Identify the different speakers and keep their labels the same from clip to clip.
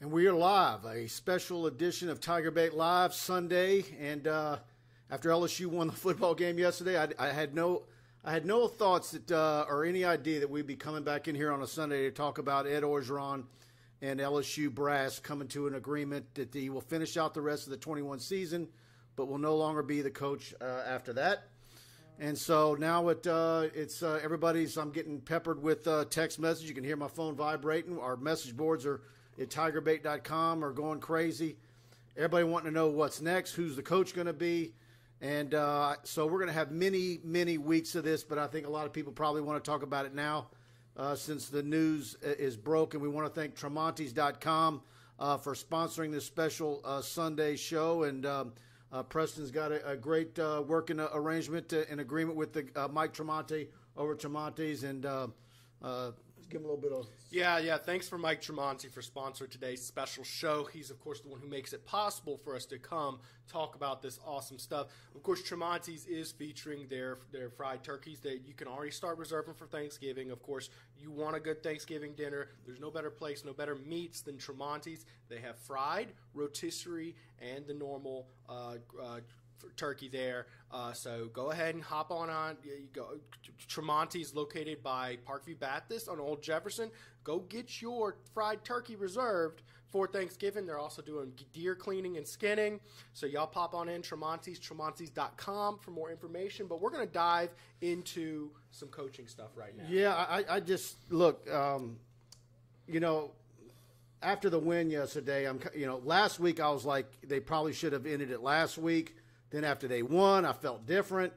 Speaker 1: And we are live, a special edition of Tiger Bait Live Sunday. And uh, after LSU won the football game yesterday, I, I had no, I had no thoughts that uh, or any idea that we'd be coming back in here on a Sunday to talk about Ed Orgeron and LSU brass coming to an agreement that he will finish out the rest of the 21 season, but will no longer be the coach uh, after that. And so now it, uh, it's uh, everybody's. I'm getting peppered with uh, text message. You can hear my phone vibrating. Our message boards are at tigerbait.com are going crazy. Everybody wanting to know what's next, who's the coach going to be. And uh, so we're going to have many, many weeks of this, but I think a lot of people probably want to talk about it now uh, since the news is broken. We want to thank Tramontes.com uh, for sponsoring this special uh, Sunday show. And um, uh, Preston's got a, a great uh, working arrangement in agreement with the, Mike Tramonte over Tramontes. And give him a little bit of.
Speaker 2: Yeah, yeah. Thanks for Mike Tramonte for sponsoring today's special show. He's, of course, the one who makes it possible for us to come talk about this awesome stuff. Of course, Tramonte's is featuring their their fried turkeys that you can already start reserving for Thanksgiving. Of course, you want a good Thanksgiving dinner. There's no better place, no better meats than Tramonte's. They have fried, rotisserie, and the normal uh, uh, turkey there. Uh, so go ahead and hop on on. You go. Tramonte is located by Parkview Baptist on Old Jefferson. Go get your fried turkey reserved for Thanksgiving. They're also doing deer cleaning and skinning. So y'all pop on in Tramonte's, tramontes.com for more information. But we're going to dive into some coaching stuff right now.
Speaker 1: Yeah, I, I just look. Um, you know, after the win yesterday, I'm you know last week I was like they probably should have ended it last week. Then after they won, I felt different.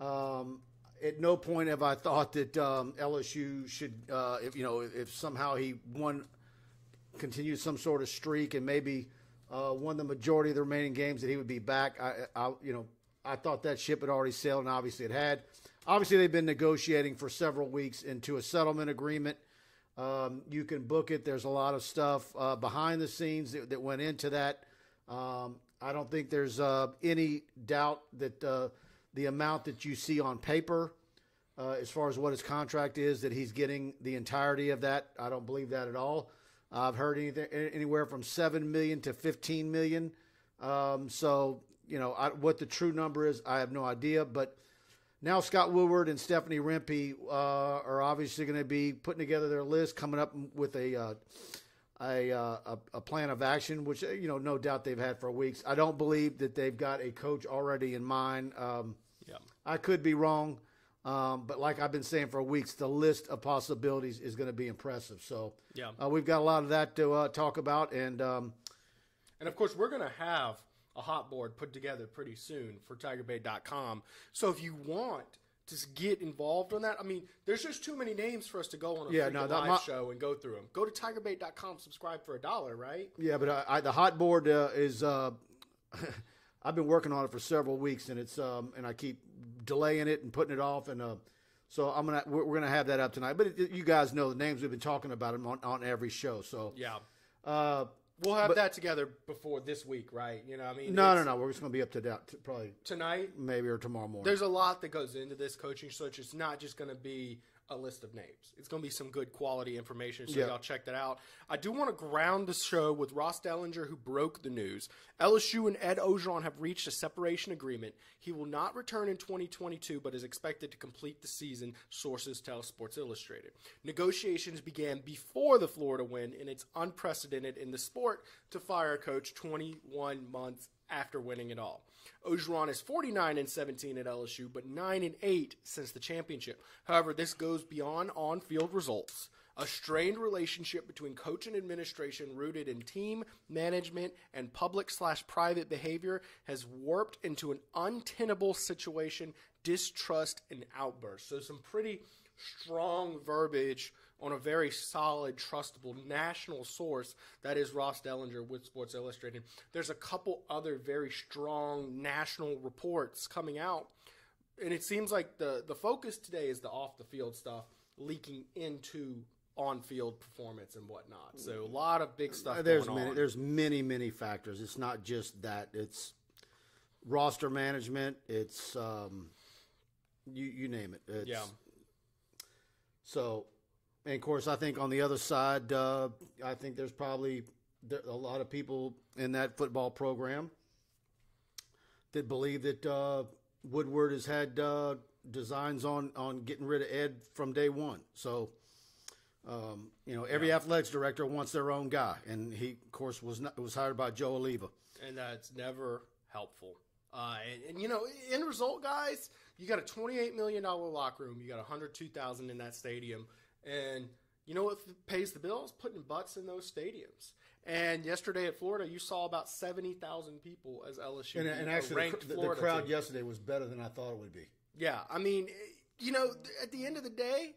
Speaker 1: Um, at no point have I thought that um, LSU should, uh, if you know, if somehow he won, continued some sort of streak and maybe uh, won the majority of the remaining games, that he would be back. I, I, you know, I thought that ship had already sailed, and obviously it had. Obviously, they've been negotiating for several weeks into a settlement agreement. Um, you can book it. There's a lot of stuff uh, behind the scenes that, that, went into that. Um, I don't think there's uh, any doubt that uh, the amount that you see on paper, uh, as far as what his contract is, that he's getting the entirety of that. I don't believe that at all. I've heard anything anywhere from seven million to fifteen million. Um, so you know I, what the true number is, I have no idea. But now Scott Woodward and Stephanie Rempe uh, are obviously going to be putting together their list, coming up with a uh, a, uh, a, a plan of action, which uh, you know, no doubt they've had for weeks. I don't believe that they've got a coach already in mind. Um, yeah. I could be wrong, um, but like I've been saying for weeks, the list of possibilities is going to be impressive. So yeah, uh, we've got a lot of that to uh, talk about, and um,
Speaker 2: and of course we're going to have a hot board put together pretty soon for TigerBait.com. So if you want to get involved on that. I mean, there's just too many names for us to go on a yeah, no, live my, show and go through them. Go to tigerbait.com, subscribe for a dollar, right?
Speaker 1: Yeah, but I, I, the hot board uh, is. Uh, I've been working on it for several weeks, and it's um, and I keep delaying it and putting it off, and uh, so I'm gonna we're, we're, gonna have that up tonight. But it, you guys know the names we've been talking about them on, on every show. So
Speaker 2: yeah. We'll have but, that together before this week, right? You know, I mean,
Speaker 1: no, no, no. We're just going to be up to date probably
Speaker 2: tonight,
Speaker 1: maybe or tomorrow morning.
Speaker 2: There's a lot that goes into this coaching search. It's not just going to be a list of names. It's going to be some good quality information, so y'all check that out. I do want to ground the show with Ross Dellenger, who broke the news. LSU and Ed Orgeron have reached a separation agreement. He will not return in 2022, but is expected to complete the season, sources tell Sports Illustrated. Negotiations began before the Florida win, and it's unprecedented in the sport to fire a coach 21 months after winning it all. Orgeron is 49 and 17 at LSU, but 9 and 8 since the championship. However, this goes beyond on-field results. A strained relationship between coach and administration rooted in team management and public slash private behavior has warped into an untenable situation, distrust, and outbursts. So some pretty strong verbiage on a very solid, trustable national source that is Ross Dellenger with Sports Illustrated. There's a couple other very strong national reports coming out, and it seems like the the focus today is the off the field stuff leaking into on field performance and whatnot. So a lot of big stuff.
Speaker 1: There's many. On. There's many many factors. It's not just that. It's roster management. It's um, you you name it. It's, yeah. So and of course, I think on the other side, uh, I think there's probably a lot of people in that football program that believe that uh, Woodward has had uh, designs on on getting rid of Ed from day one. So, um, you know, every yeah. athletics director wants their own guy, and he, of course, was not, was hired by Joe Alleva,
Speaker 2: and that's never helpful. Uh, and, and, you know, end result, guys, you got a twenty-eight million dollar locker room. You got a hundred two thousand in that stadium, and you know what pays the bills? Putting butts in those stadiums. And yesterday at Florida, you saw about seventy thousand people as LSU.
Speaker 1: And, and actually, the, the, crowd team. yesterday was better than I thought it would be.
Speaker 2: Yeah, I mean, you know, at the end of the day,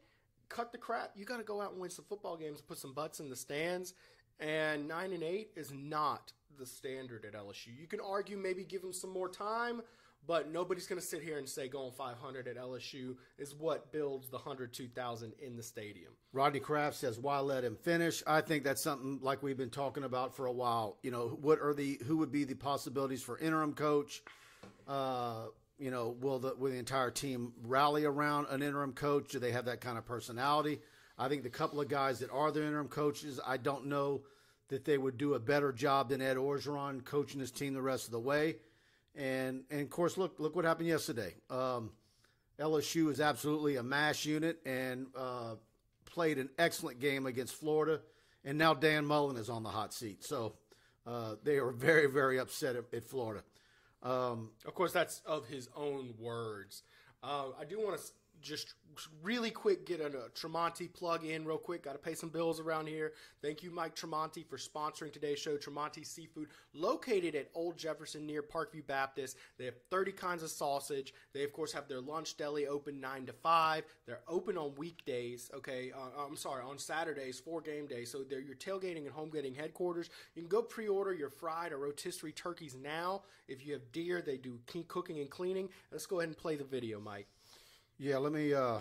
Speaker 2: cut the crap. You got to go out and win some football games, put some butts in the stands. And nine and eight is not the standard at LSU. You can argue maybe give them some more time, but nobody's going to sit here and say going 500 at LSU is what builds the 102,000 in the stadium.
Speaker 1: Rodney Kraft says, "Why let him finish?" I think that's something like we've been talking about for a while. You know, what are the who would be the possibilities for interim coach? Uh, you know, will the will the entire team rally around an interim coach? Do they have that kind of personality? I think the couple of guys that are the interim coaches, I don't know that they would do a better job than Ed Orgeron coaching his team the rest of the way. And and of course, look look what happened yesterday. Um, LSU is absolutely a mash unit and uh, played an excellent game against Florida. And now Dan Mullen is on the hot seat, so uh, they are very very upset at, at Florida.
Speaker 2: Um, of course, that's of his own words. Uh, I do want to just really quick get a, Tramonte plug in real quick. Got to pay some bills around here. Thank you, Mike Tramonte, for sponsoring today's show. Tramonte Seafood, located at Old Jefferson near Parkview Baptist. They have 30 kinds of sausage. They, of course, have their lunch deli open 9 to 5. They're open on weekdays, okay? Uh, I'm sorry, on Saturdays for game day. So they're your tailgating and home getting headquarters. You can go pre order your fried or rotisserie turkeys now. If you have deer, they do cooking and cleaning. Let's go ahead and play the video, Mike.
Speaker 1: Yeah, let me uh,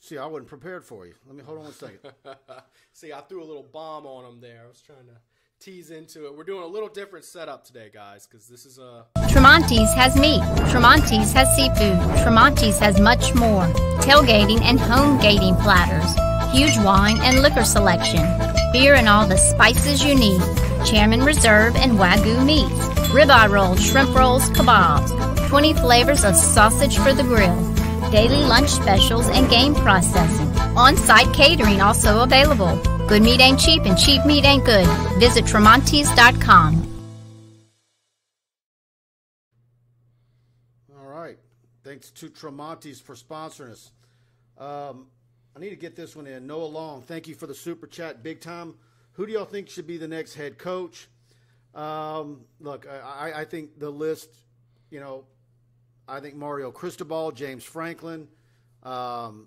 Speaker 1: see. I wasn't prepared for you. Let me hold on one second.
Speaker 2: see, I threw a little bomb on him there. I was trying to tease into it. We're doing a little different setup today, guys, because this is a.
Speaker 3: Tramonte's has meat. Tramonte's has seafood. Tramonte's has much more. Tailgating and home gating platters. Huge wine and liquor selection. Beer and all the spices you need. Chairman Reserve and Wagyu meats. Ribeye rolls, shrimp rolls, kebabs. 20 flavors of sausage for the grill daily lunch specials, and game processing. On site catering also available. Good meat ain't cheap, and cheap meat ain't good. Visit Tramontes.com.
Speaker 1: All right. Thanks to Tramontes for sponsoring us. Um, I need to get this one in. Noah Long, thank you for the super chat. Big time. Who do y'all think should be the next head coach? Um, look, I, I think the list, you know, I think Mario Cristobal, James Franklin. Um,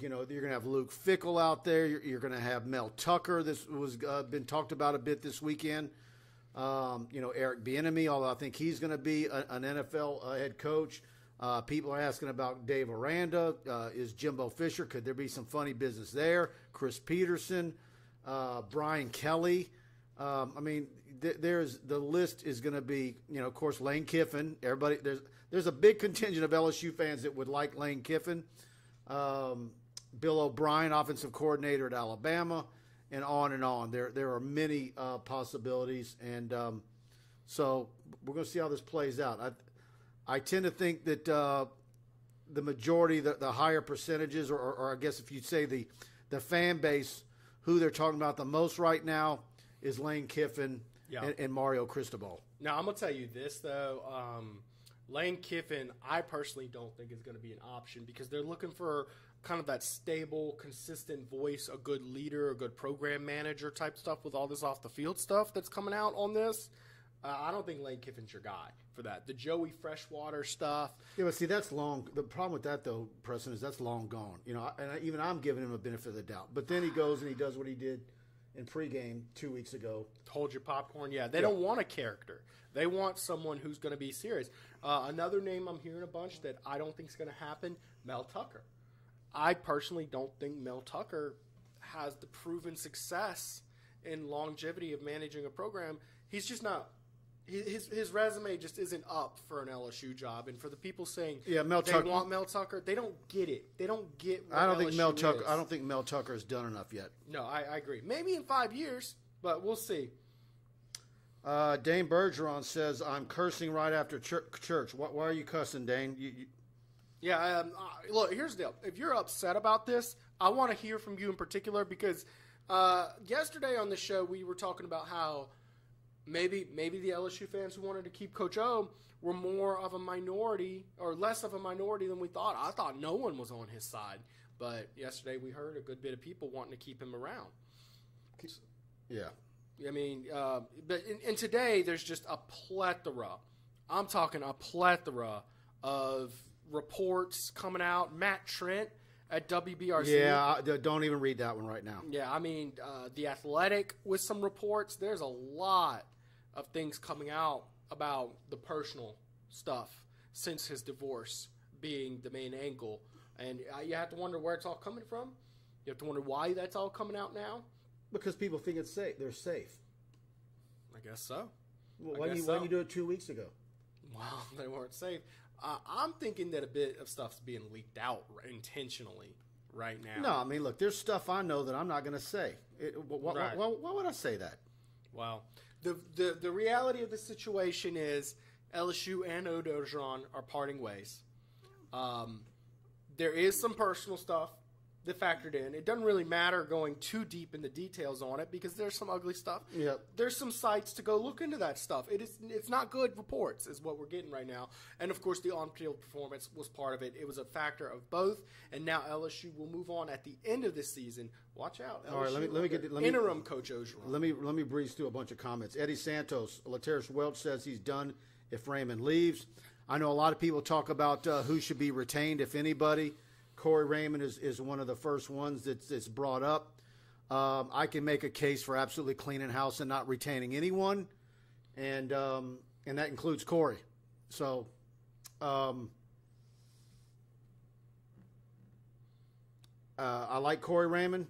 Speaker 1: you know, you're going to have Luke Fickell out there. You're, you're going to have Mel Tucker. This was uh, been talked about a bit this weekend. Um, you know, Eric Bieniemy, although I think he's going to be a, an NFL uh, head coach. Uh, people are asking about Dave Aranda. Uh, is Jimbo Fisher? Could there be some funny business there? Chris Petersen, uh, Brian Kelly. Um, I mean, th- there's the list is going to be, you know, of course, Lane Kiffin. Everybody, there's there's a big contingent of LSU fans that would like Lane Kiffin. Um, Bill O'Brien, offensive coordinator at Alabama, and on and on. There there are many uh, possibilities, and um, so we're going to see how this plays out. I I tend to think that uh, the majority, the, the higher percentages, or, or, or I guess if you say the the fan base, who they're talking about the most right now is Lane Kiffin yeah. and, and, Mario Cristobal.
Speaker 2: Now I'm gonna tell you this though, um, Lane Kiffin, I personally don't think is going to be an option because they're looking for kind of that stable, consistent voice, a good leader, a good program manager type stuff with all this off the field stuff that's coming out on this. Uh, I don't think Lane Kiffin's your guy for that. The Joey Freshwater stuff.
Speaker 1: Yeah, but see, that's long. The problem with that, though, Preston, is that's long gone. You know, and I, even I'm giving him a benefit of the doubt. But then he goes and he does what he did in pregame two weeks ago.
Speaker 2: Hold your popcorn. Yeah, they yeah. don't want a character. They want someone who's going to be serious. Uh, another name I'm hearing a bunch that I don't think is going to happen: Mel Tucker. I personally don't think Mel Tucker has the proven success in longevity of managing a program. He's just not his his resume just isn't up for an LSU job, and for the people saying
Speaker 1: yeah, Mel
Speaker 2: they
Speaker 1: Tucker
Speaker 2: want Mel Tucker, they don't get it. They don't get.
Speaker 1: I don't
Speaker 2: LSU
Speaker 1: think Mel
Speaker 2: is.
Speaker 1: Tucker. I don't think Mel Tucker has done enough yet.
Speaker 2: No, I, I, agree. Maybe in five years, but we'll see.
Speaker 1: Uh, Dane Bergeron says, "I'm cursing right after church. Why, why, are you cussing, Dane? You, you...
Speaker 2: Yeah, um, uh, look. Here's the deal. If you're upset about this, I want to hear from you in particular because uh, yesterday on the show we were talking about how maybe maybe the LSU fans who wanted to keep Coach O were more of a minority or less of a minority than we thought. I thought no one was on his side, but yesterday we heard a good bit of people wanting to keep him around.
Speaker 1: Yeah,
Speaker 2: I mean, uh, but in, in today there's just a plethora. I'm talking a plethora of reports coming out. Matt Trent at WBRZ.
Speaker 1: Yeah, I, don't even read that one right now.
Speaker 2: Yeah, I mean, uh, the Athletic with some reports. There's a lot of things coming out about the personal stuff since his divorce being the main angle, and you have to wonder where it's all coming from. You have to wonder why that's all coming out now.
Speaker 1: Because people think it's safe. They're safe.
Speaker 2: I guess so.
Speaker 1: Well, why, did you, so. why you do it two weeks ago?
Speaker 2: Well, they weren't safe. Uh, I'm thinking that a bit of stuff's being leaked out intentionally right now.
Speaker 1: No, I mean, look, there's stuff I know that I'm not going to say. It, wh- wh- right. wh- why would I say that?
Speaker 2: Well, the, the the reality of the situation is LSU and Orgeron are parting ways. Um, there is some personal stuff that factored in. It doesn't really matter going too deep in the details on it because there's some ugly stuff.
Speaker 1: Yep.
Speaker 2: There's some sites to go look into that stuff. It is it's not good reports is what we're getting right now. And of course the on-field performance was part of it. It was a factor of both. And now LSU will move on at the end of this season. Watch out.
Speaker 1: LSU All right, let me let me get let
Speaker 2: me, interim coach Orgeron.
Speaker 1: Let me let me breeze through a bunch of comments. Eddie Santos, Laterrence Welch says he's done if Raymond leaves. I know a lot of people talk about uh, who should be retained, if anybody. Corey Raymond is, is one of the first ones that's, that's brought up. Um, I can make a case for absolutely cleaning house and not retaining anyone, and um, and that includes Corey. So, um, uh, I like Corey Raymond,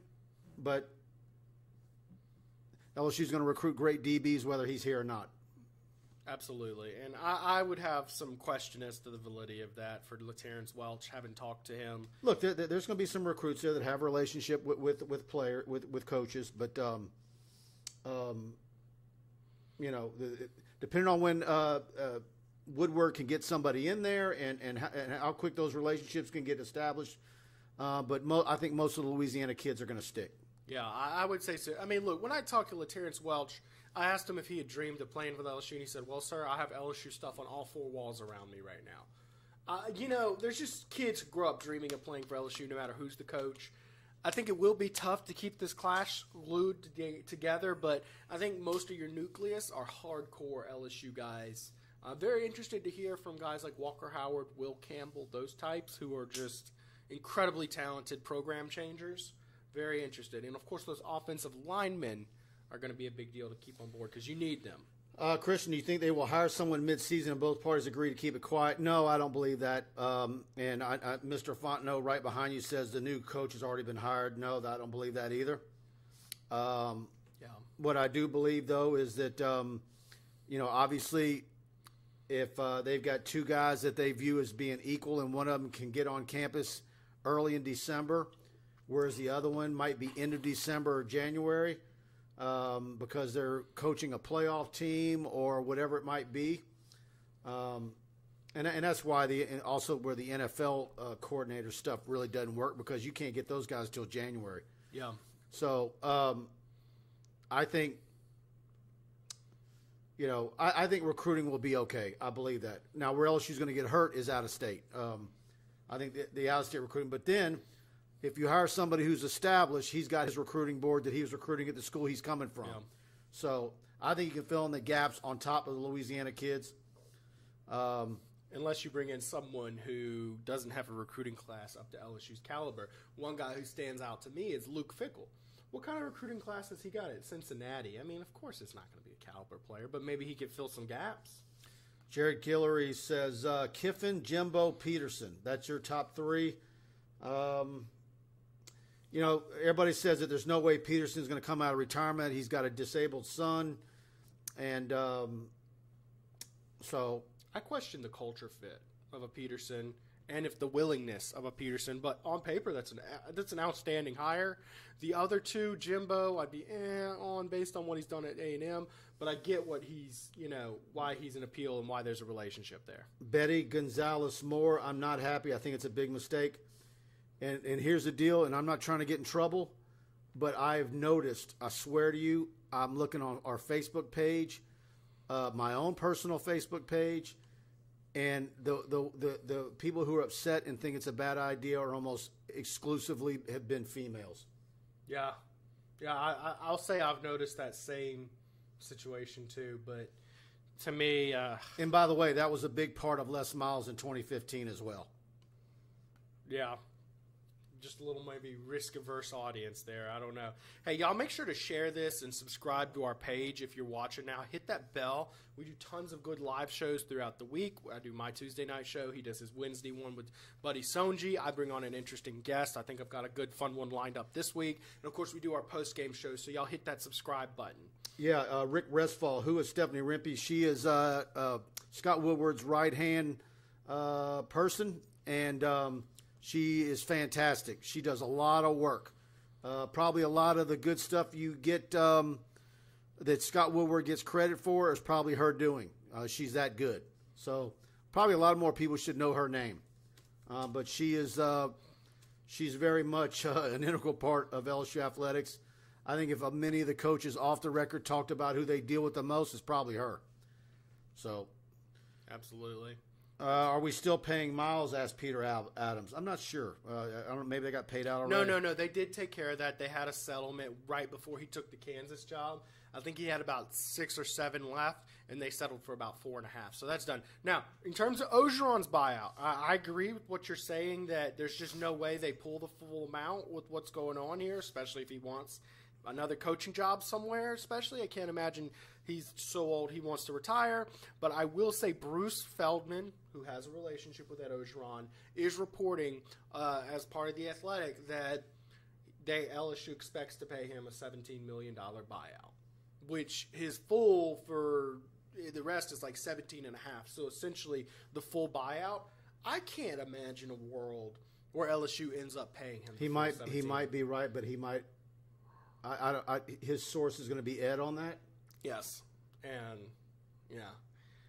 Speaker 1: but LSU's going to recruit great DBs whether he's here or not.
Speaker 2: Absolutely, and I, I, would have some question as to the validity of that for Laterrence Welch. Having talked to him,
Speaker 1: look, there, there's going to be some recruits there that have a relationship with with, with player with with coaches, but um, um, you know, the, depending on when uh, uh, Woodward can get somebody in there and and how, and how quick those relationships can get established, uh, but mo- I think most of the Louisiana kids are going to stick.
Speaker 2: Yeah, I, I, would say so. I mean, look, when I talk to Laterrence Welch I asked him if he had dreamed of playing with LSU, and he said, "Well, sir, I have LSU stuff on all four walls around me right now." Uh, you know, there's just kids who grow up dreaming of playing for LSU, no matter who's the coach. I think it will be tough to keep this class glued together, but I think most of your nucleus are hardcore LSU guys. I'm very interested to hear from guys like Walker Howard, Will Campbell, those types who are just incredibly talented program changers. Very interested. And of course, those offensive linemen are going to be a big deal to keep on board because you need them.
Speaker 1: Uh, Christian, do you think they will hire someone mid-season and both parties agree to keep it quiet? No, I don't believe that. Um, and I, I, Mr. Fontenot, right behind you, says the new coach has already been hired. No, I don't believe that either. Um, yeah. What I do believe, though, is that, um, you know, obviously, if uh, they've got two guys that they view as being equal and one of them can get on campus early in December, whereas the other one might be end of December or January – um, because they're coaching a playoff team or whatever it might be. Um, and, and that's why the and also where the NFL uh, coordinator stuff really doesn't work because you can't get those guys till January.
Speaker 2: Yeah.
Speaker 1: So um, I think you know I, I, think recruiting will be okay. I believe that. Now where else she's going to get hurt is out of state. Um, I think the, the out of state recruiting, but then if you hire somebody who's established, he's got his recruiting board that he was recruiting at the school he's coming from. Yeah. So I think you can fill in the gaps on top of the Louisiana kids. Um,
Speaker 2: Unless you bring in someone who doesn't have a recruiting class up to LSU's caliber. One guy who stands out to me is Luke Fickell. What kind of recruiting class has he got at Cincinnati? I mean, of course, it's not going to be a caliber player, but maybe he could fill some gaps.
Speaker 1: Jared Guillory says uh, Kiffin, Jimbo, Petersen. That's your top three. Um, you know, everybody says that there's no way Petersen's going to come out of retirement. He's got a disabled son, and um, so
Speaker 2: I question the culture fit of a Petersen and if the willingness of a Petersen. But on paper, that's an that's an outstanding hire. The other two, Jimbo, I'd be eh, on based on what he's done at A and M. But I get what he's you know why he's an appeal and why there's a relationship there.
Speaker 1: Betty Gonzalez Moore, I'm not happy. I think it's a big mistake. And and here's the deal, and I'm not trying to get in trouble, but I've noticed. I swear to you, I'm looking on our Facebook page, uh, my own personal Facebook page and the, the, the, the people who are upset and think it's a bad idea are almost exclusively have been females.
Speaker 2: Yeah, yeah. I, I'll say I've noticed that same situation too, but to me, uh,
Speaker 1: and by the way, that was a big part of Les Miles in 2015 as well.
Speaker 2: Yeah, just a little maybe risk averse audience there. I don't know. Hey, y'all make sure to share this and subscribe to our page if you're watching now. Hit that bell. We do tons of good live shows throughout the week. I do my Tuesday night show. He does his Wednesday one with Buddy Sonji. I bring on an interesting guest. I think I've got a good fun one lined up this week. And of course, we do our post game shows. So y'all hit that subscribe button.
Speaker 1: Yeah, uh, Rick Resfall, who is Stephanie Rempe. She is uh, uh, Scott Woodward's right hand uh, person. And. Um, she is fantastic. She does a lot of work. Uh, probably a lot of the good stuff you get um, that Scott Woodward gets credit for is probably her doing. Uh, she's that good. So probably a lot more people should know her name. Uh, but she is uh, she's very much uh, an integral part of LSU athletics. I think if many of the coaches off the record talked about who they deal with the most, it's probably her. So,
Speaker 2: absolutely.
Speaker 1: Uh, are we still paying Miles? Asked Peter Adams. I'm not sure. Uh, I don't. Maybe they got paid out already.
Speaker 2: No, no, no. They did take care of that. They had a settlement right before he took the Kansas job. I think he had about six or seven left, and they settled for about four and a half. So that's done. Now, in terms of Orgeron's buyout, I, I agree with what you're saying that there's just no way they pull the full amount with what's going on here, especially if he wants another coaching job somewhere. Especially, I can't imagine he's so old he wants to retire. But I will say Bruce Feldman, who has a relationship with Ed Orgeron, is reporting uh, as part of the Athletic that they LSU expects to pay him a $17 million buyout, which his full for the rest is like 17 and a half. So essentially the full buyout. I can't imagine a world where LSU ends up paying him.
Speaker 1: He might he might be right, but he might. I, I, I his source is going to be Ed on that.
Speaker 2: Yes, and yeah.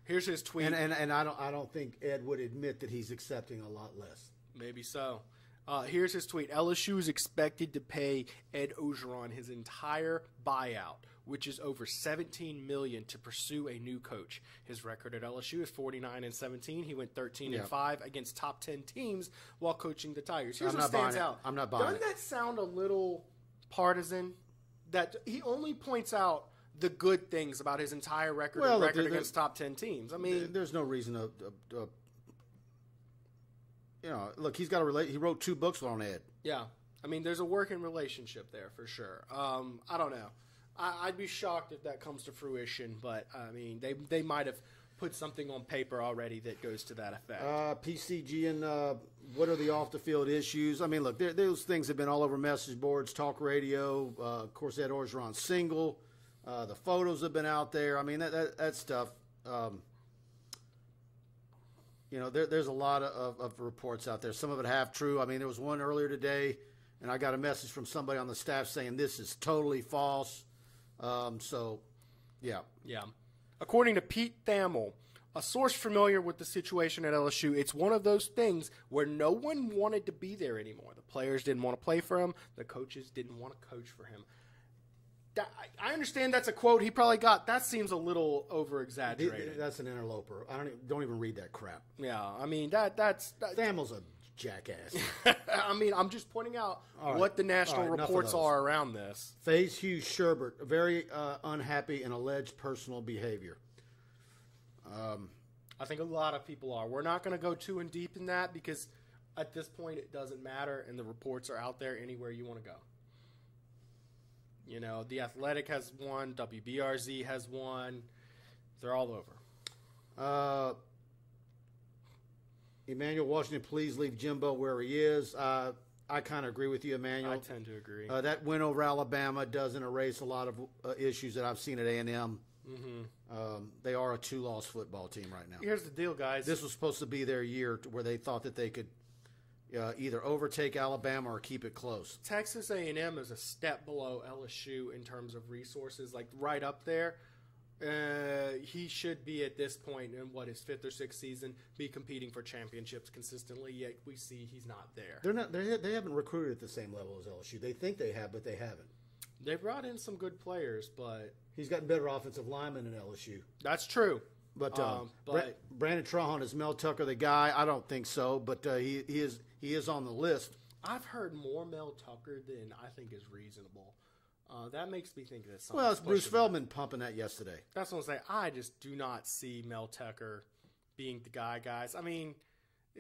Speaker 2: Here's his tweet,
Speaker 1: and, and and I don't I don't think Ed would admit that he's accepting a lot less.
Speaker 2: Maybe so. Uh, here's his tweet: LSU is expected to pay Ed Orgeron his entire buyout, which is over 17 million to pursue a new coach. His record at LSU is 49 and 17. He went 13 and five against top 10 teams while coaching the Tigers. Here's
Speaker 1: I'm
Speaker 2: what stands
Speaker 1: out. I'm not buying
Speaker 2: Doesn't
Speaker 1: it.
Speaker 2: that sound a little partisan? That he only points out the good things about his entire record well, record there, against top ten teams. I mean,
Speaker 1: there's no reason to, to, to, you know, look, he's got a relate. He wrote two books on Ed.
Speaker 2: Yeah, I mean, there's a working relationship there for sure. Um, I don't know. I, would be shocked if that comes to fruition, but I mean, they they might have put something on paper already that goes to that effect.
Speaker 1: Uh, PCG and uh, what are the off the field issues? I mean, look, those things have been all over message boards, talk radio. Uh, of course, Ed Orgeron single. Uh, the photos have been out there. I mean, that that, that stuff. Um, you know, there, there's a lot of, of, reports out there. Some of it half true. I mean, there was one earlier today, and I got a message from somebody on the staff saying this is totally false. Um, so, yeah,
Speaker 2: yeah. According to Pete Thamel, a source familiar with the situation at LSU, it's one of those things where no one wanted to be there anymore. The players didn't want to play for him. The coaches didn't want to coach for him I understand that's a quote he probably got. That seems a little over exaggerated.
Speaker 1: That's an interloper. I don't even, don't even read that crap.
Speaker 2: Yeah, I mean that that's that,
Speaker 1: Thamel's a jackass.
Speaker 2: I mean, I'm just pointing out right. what the national right, reports are around this.
Speaker 1: Faze Hughes Sherbert, very uh, unhappy and alleged personal behavior.
Speaker 2: Um, I think a lot of people are. We're not going to go too in deep in that because at this point it doesn't matter, and the reports are out there anywhere you want to go. You know, The Athletic has one, WBRZ has one. They're all over.
Speaker 1: Uh, Emmanuel Washington, please leave Jimbo where he is. Uh, I kind of agree with you, Emmanuel. I
Speaker 2: tend to agree.
Speaker 1: Uh, that win over Alabama doesn't erase a lot of uh, issues that I've seen at A and M. Mm-hmm. Um, they are a two-loss football team right now.
Speaker 2: Here's the deal, guys.
Speaker 1: This was supposed to be their year where they thought that they could uh, either overtake Alabama or keep it close.
Speaker 2: Texas A&M is a step below LSU in terms of resources, like right up there. Uh, he should be at this point in what his fifth or sixth season be competing for championships consistently. Yet we see he's not there.
Speaker 1: They're not. They they haven't recruited at the same level as LSU. They think they have, but they haven't.
Speaker 2: They've brought in some good players, but
Speaker 1: he's gotten better offensive linemen than LSU.
Speaker 2: That's true.
Speaker 1: But, um, um, but Brandon Trahan is Mel Tucker the guy? I don't think so, but uh, he he is he is on the list.
Speaker 2: I've heard more Mel Tucker than I think is reasonable. Uh, that makes me think that.
Speaker 1: Well, it's Bruce Feldman pumping that yesterday.
Speaker 2: That's what I'm saying. I just do not see Mel Tucker being the guy, guys. I mean,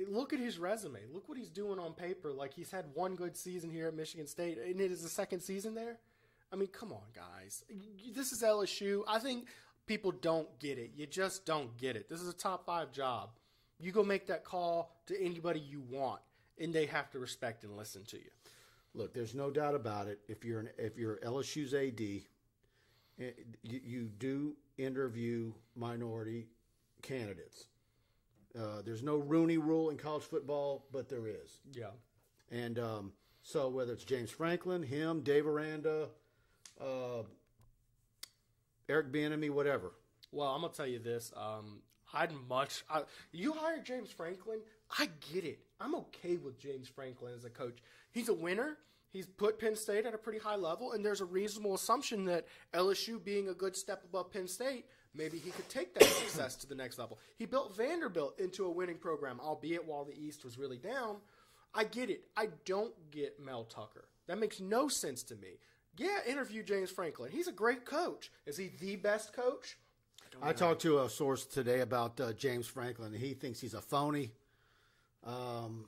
Speaker 2: look at his resume. Look what he's doing on paper. Like he's had one good season here at Michigan State, and it is the second season there. I mean, come on, guys. This is LSU. I think people don't get it. You just don't get it. This is a top five job. You go make that call to anybody you want, and they have to respect and listen to you.
Speaker 1: Look, there's no doubt about it. If you're an, if you're LSU's AD, eh, you, you do interview minority candidates. Uh, there's no Rooney Rule in college football, but there is.
Speaker 2: Yeah.
Speaker 1: And um, so whether it's James Franklin, him, Dave Aranda, uh, Eric Bieniemy, whatever.
Speaker 2: Well, I'm gonna tell you this. Um, I'd much. I, you hire James Franklin. I get it. I'm okay with James Franklin as a coach. He's a winner. He's put Penn State at a pretty high level, and there's a reasonable assumption that LSU, being a good step above Penn State, maybe he could take that success to the next level. He built Vanderbilt into a winning program, albeit while the East was really down. I get it. I don't get Mel Tucker. That makes no sense to me. Yeah, interview James Franklin. He's a great coach. Is he the best coach?
Speaker 1: I, I talked to a source today about uh, James Franklin. He thinks he's a phony. Um,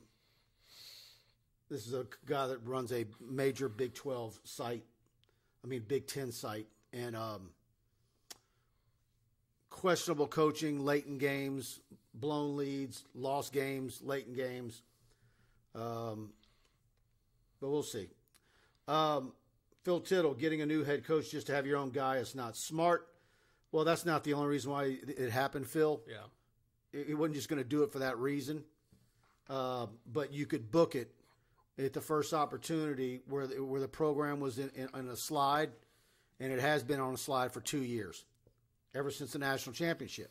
Speaker 1: this is a guy that runs a major Big 12 site, I mean, Big 10 site, and um, questionable coaching, late in games, blown leads, lost games, late in games. Um, but we'll see. Um, Phil Tittle getting a new head coach just to have your own guy is not smart. Well, that's not the only reason why it happened, Phil.
Speaker 2: Yeah.
Speaker 1: He wasn't just going to do it for that reason. Uh, but you could book it at the first opportunity where the, where the program was in, in, in, a slide, and it has been on a slide for two years, ever since the national championship.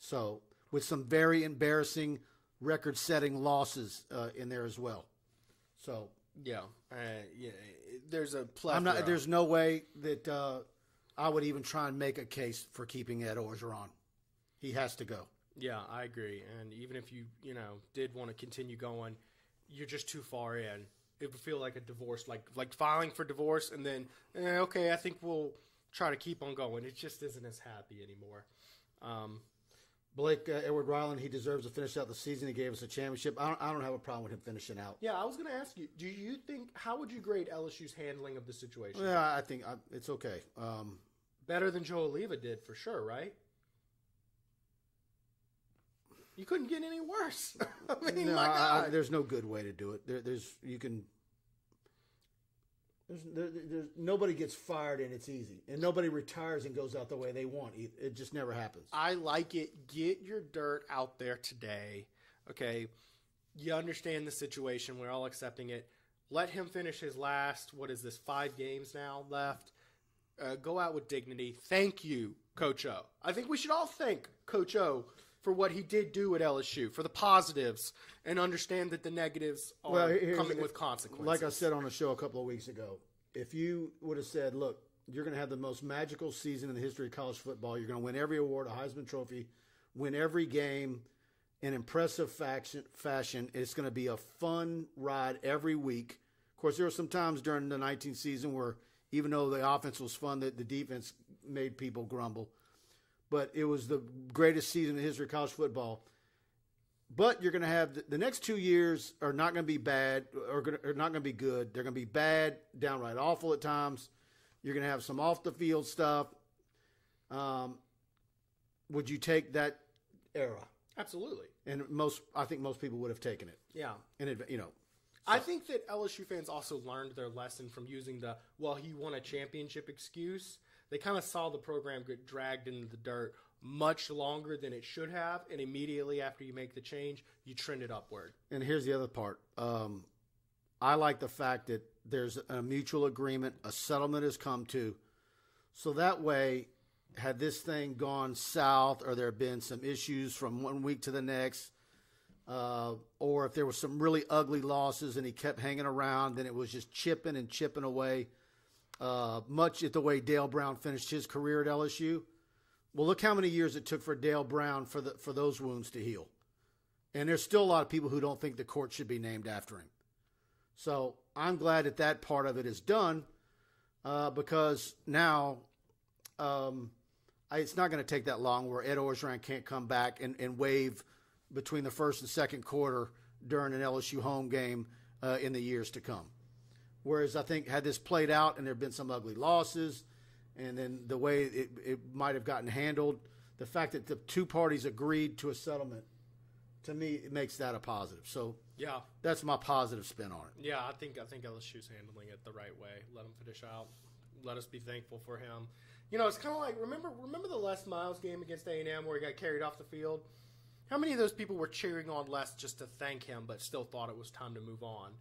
Speaker 1: So, with some very embarrassing record-setting losses uh, in there as well. So,
Speaker 2: yeah, uh, yeah. There's a plethora. I'm
Speaker 1: not. There's no way that uh, I would even try and make a case for keeping Ed Orgeron. He has to go.
Speaker 2: Yeah, I agree. And even if you you know did want to continue going, you're just too far in. It would feel like a divorce, like like filing for divorce, and then eh, okay, I think we'll try to keep on going. It just isn't as happy anymore. Um,
Speaker 1: Blake uh, Edward Ryland, he deserves to finish out the season. He gave us a championship. I don't, I don't have a problem with him finishing out.
Speaker 2: Yeah, I was going to ask you, do you think, how would you grade LSU's handling of the situation?
Speaker 1: Yeah, I think I, it's okay. Um,
Speaker 2: Better than Joe Alleva did, for sure, right? You couldn't get any worse. I mean, no, I,
Speaker 1: there's no good way to do it. There, there's you can there's, there, there's, nobody gets fired and it's easy, and nobody retires and goes out the way they want. It just never happens.
Speaker 2: I like it. Get your dirt out there today. Okay, you understand the situation. We're all accepting it. Let him finish his last. What is this? Five games now left. Uh, go out with dignity. Thank you, Coach O. I think we should all thank Coach O for what he did do at LSU, for the positives, and understand that the negatives are well, coming with consequences.
Speaker 1: Like I said on the show a couple of weeks ago, if you would have said, look, you're going to have the most magical season in the history of college football, you're going to win every award, a Heisman Trophy, win every game in impressive fashion, fashion. It's going to be a fun ride every week. Of course, there were some times during the 19th season where even though the offense was fun, that the defense made people grumble but it was the greatest season in the history of college football. But you're going to have the, the, next two years are not going to be bad or, gonna, are not going to be good. They're going to be bad, downright awful at times. You're going to have some off the field stuff. Um, would you take that era?
Speaker 2: Absolutely.
Speaker 1: And most, I think most people would have taken it.
Speaker 2: Yeah.
Speaker 1: And it, you know,
Speaker 2: so. I think that LSU fans also learned their lesson from using the well, he won a championship excuse they kind of saw the program get dragged into the dirt much longer than it should have, and immediately after you make the change, you trend it upward.
Speaker 1: And here's the other part. Um, I like the fact that there's a mutual agreement, a settlement has come to, so that way, had this thing gone south or there been some issues from one week to the next, uh, or if there was some really ugly losses and he kept hanging around, then it was just chipping and chipping away. Uh, much at the way Dale Brown finished his career at LSU. Well, look how many years it took for Dale Brown for the for those wounds to heal. And there's still a lot of people who don't think the court should be named after him. So I'm glad that that part of it is done uh, because now um, I, it's not going to take that long where Ed Orgeron can't come back and, and wave between the first and second quarter during an LSU home game uh, in the years to come. Whereas I think had this played out and there have been some ugly losses, and then the way it, it might have gotten handled, the fact that the two parties agreed to a settlement, to me, it makes that a positive. So
Speaker 2: yeah,
Speaker 1: that's my positive spin on it.
Speaker 2: Yeah, I think I think LSU's handling it the right way. Let him finish out. Let us be thankful for him. You know, it's kind of like remember remember the Les Miles game against A and M where he got carried off the field. How many of those people were cheering on Les just to thank him, but still thought it was time to move on?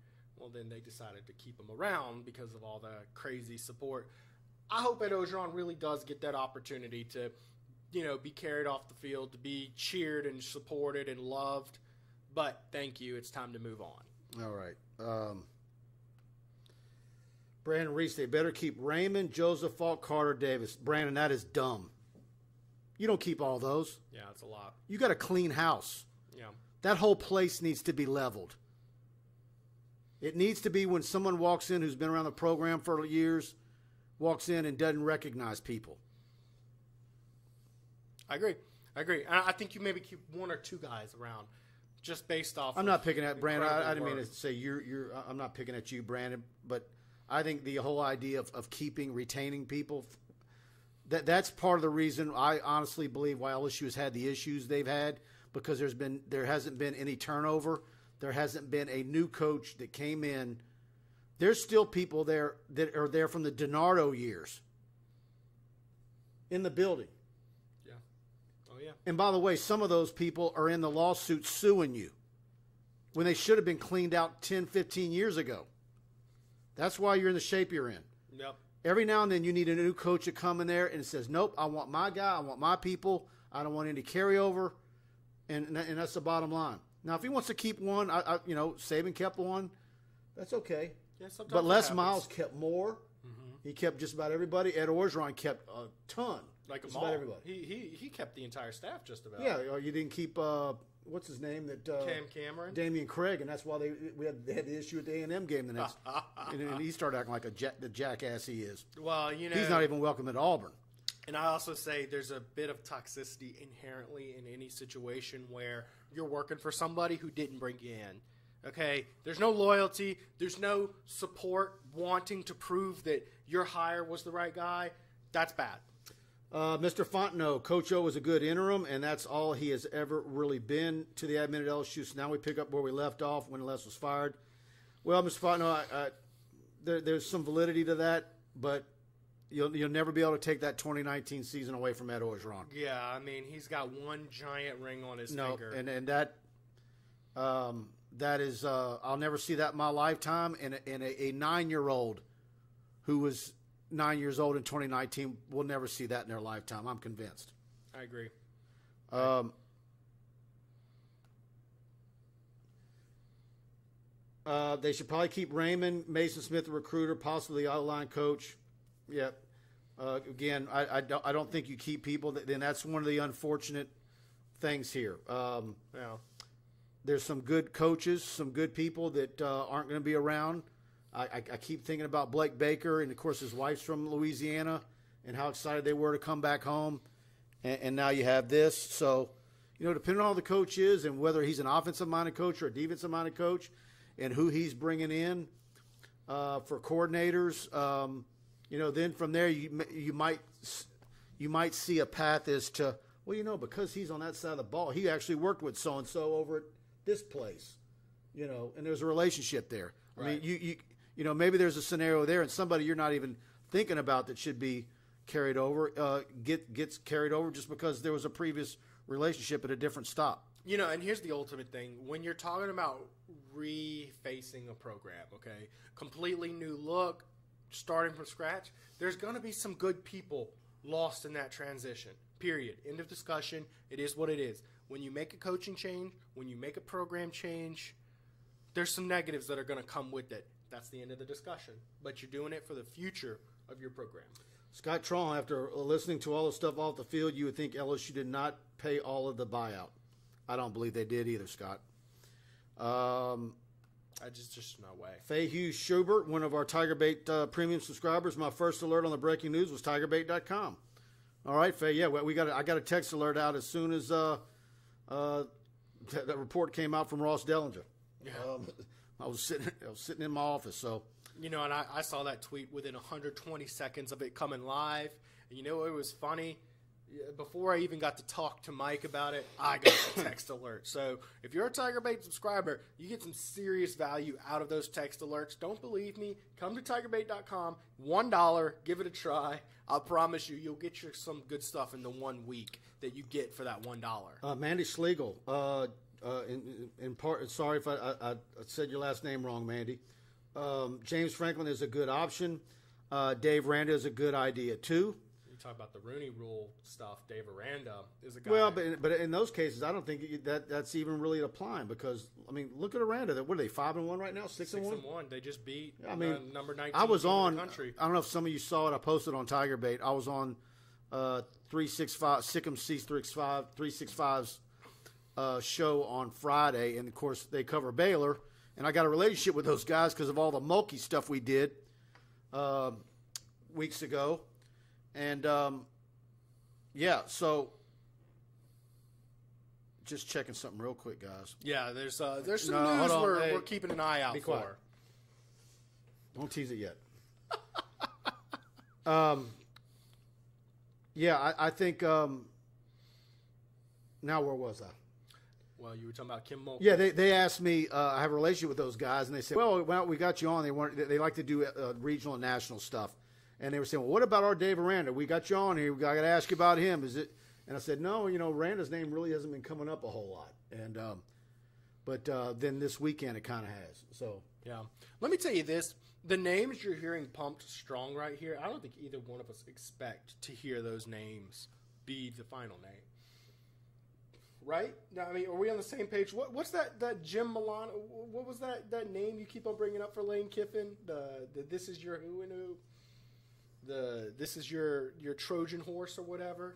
Speaker 2: Well, then they decided to keep him around because of all the crazy support. I hope Ed Orgeron really does get that opportunity to, you know, be carried off the field, to be cheered and supported and loved. But thank you. It's time to move on.
Speaker 1: All right. Um, Brandon Reese, they better keep Raymond, Joseph Falk, Carter Davis. Brandon, that is dumb. You don't keep all those.
Speaker 2: Yeah, it's a lot.
Speaker 1: You got a clean house.
Speaker 2: Yeah.
Speaker 1: That whole place needs to be leveled. It needs to be when someone walks in who's been around the program for years, walks in and doesn't recognize people.
Speaker 2: I agree. I agree. I think you maybe keep one or two guys around, just based off.
Speaker 1: I'm not picking at Brandon. I, I, didn't mean to say you're. You're. I'm not picking at you, Brandon. But I think the whole idea of, of keeping, retaining people, that that's part of the reason I honestly believe why LSU has had the issues they've had because there's been there hasn't been any turnover. There hasn't been a new coach that came in. There's still people there that are there from the DiNardo years in the building.
Speaker 2: Yeah. Oh yeah.
Speaker 1: And by the way, some of those people are in the lawsuit suing you when they should have been cleaned out 10, 15 years ago. That's why you're in the shape you're in.
Speaker 2: Yep.
Speaker 1: Every now and then you need a new coach to come in there and says, "Nope, I want my guy. I want my people. I don't want any carryover," and and that's the bottom line. Now, if he wants to keep one, I, I you know, Saban kept one. That's okay.
Speaker 2: Yeah,
Speaker 1: but Les Miles kept more. Mm-hmm. He kept just about everybody. Ed Orgeron kept a ton.
Speaker 2: Like
Speaker 1: just
Speaker 2: about everybody. He, he he kept the entire staff just about.
Speaker 1: Yeah, or you didn't keep uh, what's his name that uh,
Speaker 2: Cam Cameron,
Speaker 1: Dameyune Craig, and that's why they we had they had the issue at the A and M game the next, and, and, he started acting like a jack, the jackass he is.
Speaker 2: Well, you know,
Speaker 1: he's not even welcome at Auburn.
Speaker 2: And I also say there's a bit of toxicity inherently in any situation where you're working for somebody who didn't bring you in. Okay, there's no loyalty, there's no support wanting to prove that your hire was the right guy. That's bad.
Speaker 1: Uh, Mr. Fontenot, Coach O was a good interim, and that's all he has ever really been to the admin at LSU. So now we pick up where we left off when Les was fired. Well, Mr. Fontenot, I, I, there, there's some validity to that, but you'll you'll never be able to take that 2019 season away from Ed Orgeron.
Speaker 2: Yeah, I mean he's got one giant ring on his
Speaker 1: no,
Speaker 2: finger.
Speaker 1: and and that um, that is uh, I'll never see that in my lifetime. And a, and a, a nine year old who was nine years old in 2019 will never see that in their lifetime. I'm convinced.
Speaker 2: I agree.
Speaker 1: Um, uh, they should probably keep Raymond Mason Smith, the recruiter, possibly the outline coach. Yep. Uh, again, I, I, don't, I don't think you keep people. That, then that's one of the unfortunate things here. Um,
Speaker 2: yeah.
Speaker 1: There's some good coaches, some good people that uh, aren't going to be around. I, I, I, keep thinking about Blake Baker, and of course his wife's from Louisiana, and how excited they were to come back home. And, and now you have this. So, you know, depending on the coach is and whether he's an offensive-minded coach or a defensive-minded coach, and who he's bringing in uh, for coordinators, um, you know, then from there you you might you might see a path as to well, you know, because he's on that side of the ball, he actually worked with so and so over at this place, you know, and there's a relationship there. Right. I mean, you you you know, maybe there's a scenario there, and somebody you're not even thinking about that should be, carried over uh, get gets carried over just because there was a previous relationship at a different stop.
Speaker 2: You know, and here's the ultimate thing: when you're talking about refacing a program, okay, completely new look, starting from scratch, there's going to be some good people lost in that transition. Period. End of discussion. It is what it is. When you make a coaching change, when you make a program change, there's some negatives that are going to come with it. That's the end of the discussion. But you're doing it for the future of your program.
Speaker 1: Scott Trawl, after listening to all the stuff off the field, you would think LSU did not pay all of the buyout. I don't believe they did either, Scott. Um,
Speaker 2: I just just no way.
Speaker 1: Faye Hughes Schubert, one of our Tiger Bait uh, premium subscribers, my first alert on the breaking news was TigerBait.com. All right, Faye. Yeah, we got. A, I got a text alert out as soon as uh, uh, that, that report came out from Ross Dellenger. Yeah. Um, I was sitting. I was sitting in my office, so
Speaker 2: you know, and I, I saw that tweet within 120 seconds of it coming live. And you know, it was funny before I even got to talk to Mike about it, I got a text alert. So if you're a Tiger Bait subscriber, you get some serious value out of those text alerts. Don't believe me? Come to TigerBait.com. One dollar, give it a try. I promise you, you'll get your, some good stuff in the one week that you get for that one dollar.
Speaker 1: Uh, Mandy Schlegel, uh, uh, in, in, part, sorry if I, I, I, said your last name wrong, Mandy. Um, James Franklin is a good option. Uh, Dave Aranda is a good idea too
Speaker 2: talk about the Rooney Rule stuff, Dave Aranda is a guy.
Speaker 1: Well, but but in those cases, I don't think that that's even really applying because I mean, look at Aranda. What are they five and one right now? Six,
Speaker 2: Six
Speaker 1: and one.
Speaker 2: and one. They just beat.
Speaker 1: I mean,
Speaker 2: uh, number nineteen.
Speaker 1: I was on. Country. I don't know if some of you saw it. I posted on Tiger Bait. I was on uh, three six five Sikkim C three six five three six five's uh, show on Friday, and of course they cover Baylor. And I got a relationship with those guys because of all the Mulkey stuff we did uh, weeks ago and um, yeah, so just checking something real quick, guys.
Speaker 2: Yeah, there's uh, there's some no, news we're, hey, we're keeping an eye out for. Quiet.
Speaker 1: Don't tease it yet. um, yeah, I, I think. Um, now where was I?
Speaker 2: Well, you were talking about Kim Mulkey.
Speaker 1: Yeah, they, they asked me. Uh, I have a relationship with those guys, and they said, "Well, well, we got you on. They want they like to do uh, regional and national stuff." And they were saying, "Well, what about our Dave Aranda? We got you on here. We got to ask you about him. Is it?" And I said, "No, you know, Aranda's name really hasn't been coming up a whole lot." And um, but uh, then this weekend it kind of has. So
Speaker 2: yeah, let me tell you this: the names you're hearing pumped strong right here. I don't think either one of us expect to hear those names be the final name. Right? Now, I mean, are we on the same page? What, what's that? That Jim Milano? What was that? That name you keep on bringing up for Lane Kiffin? The, the this is your who and who the this is your your Trojan horse or whatever.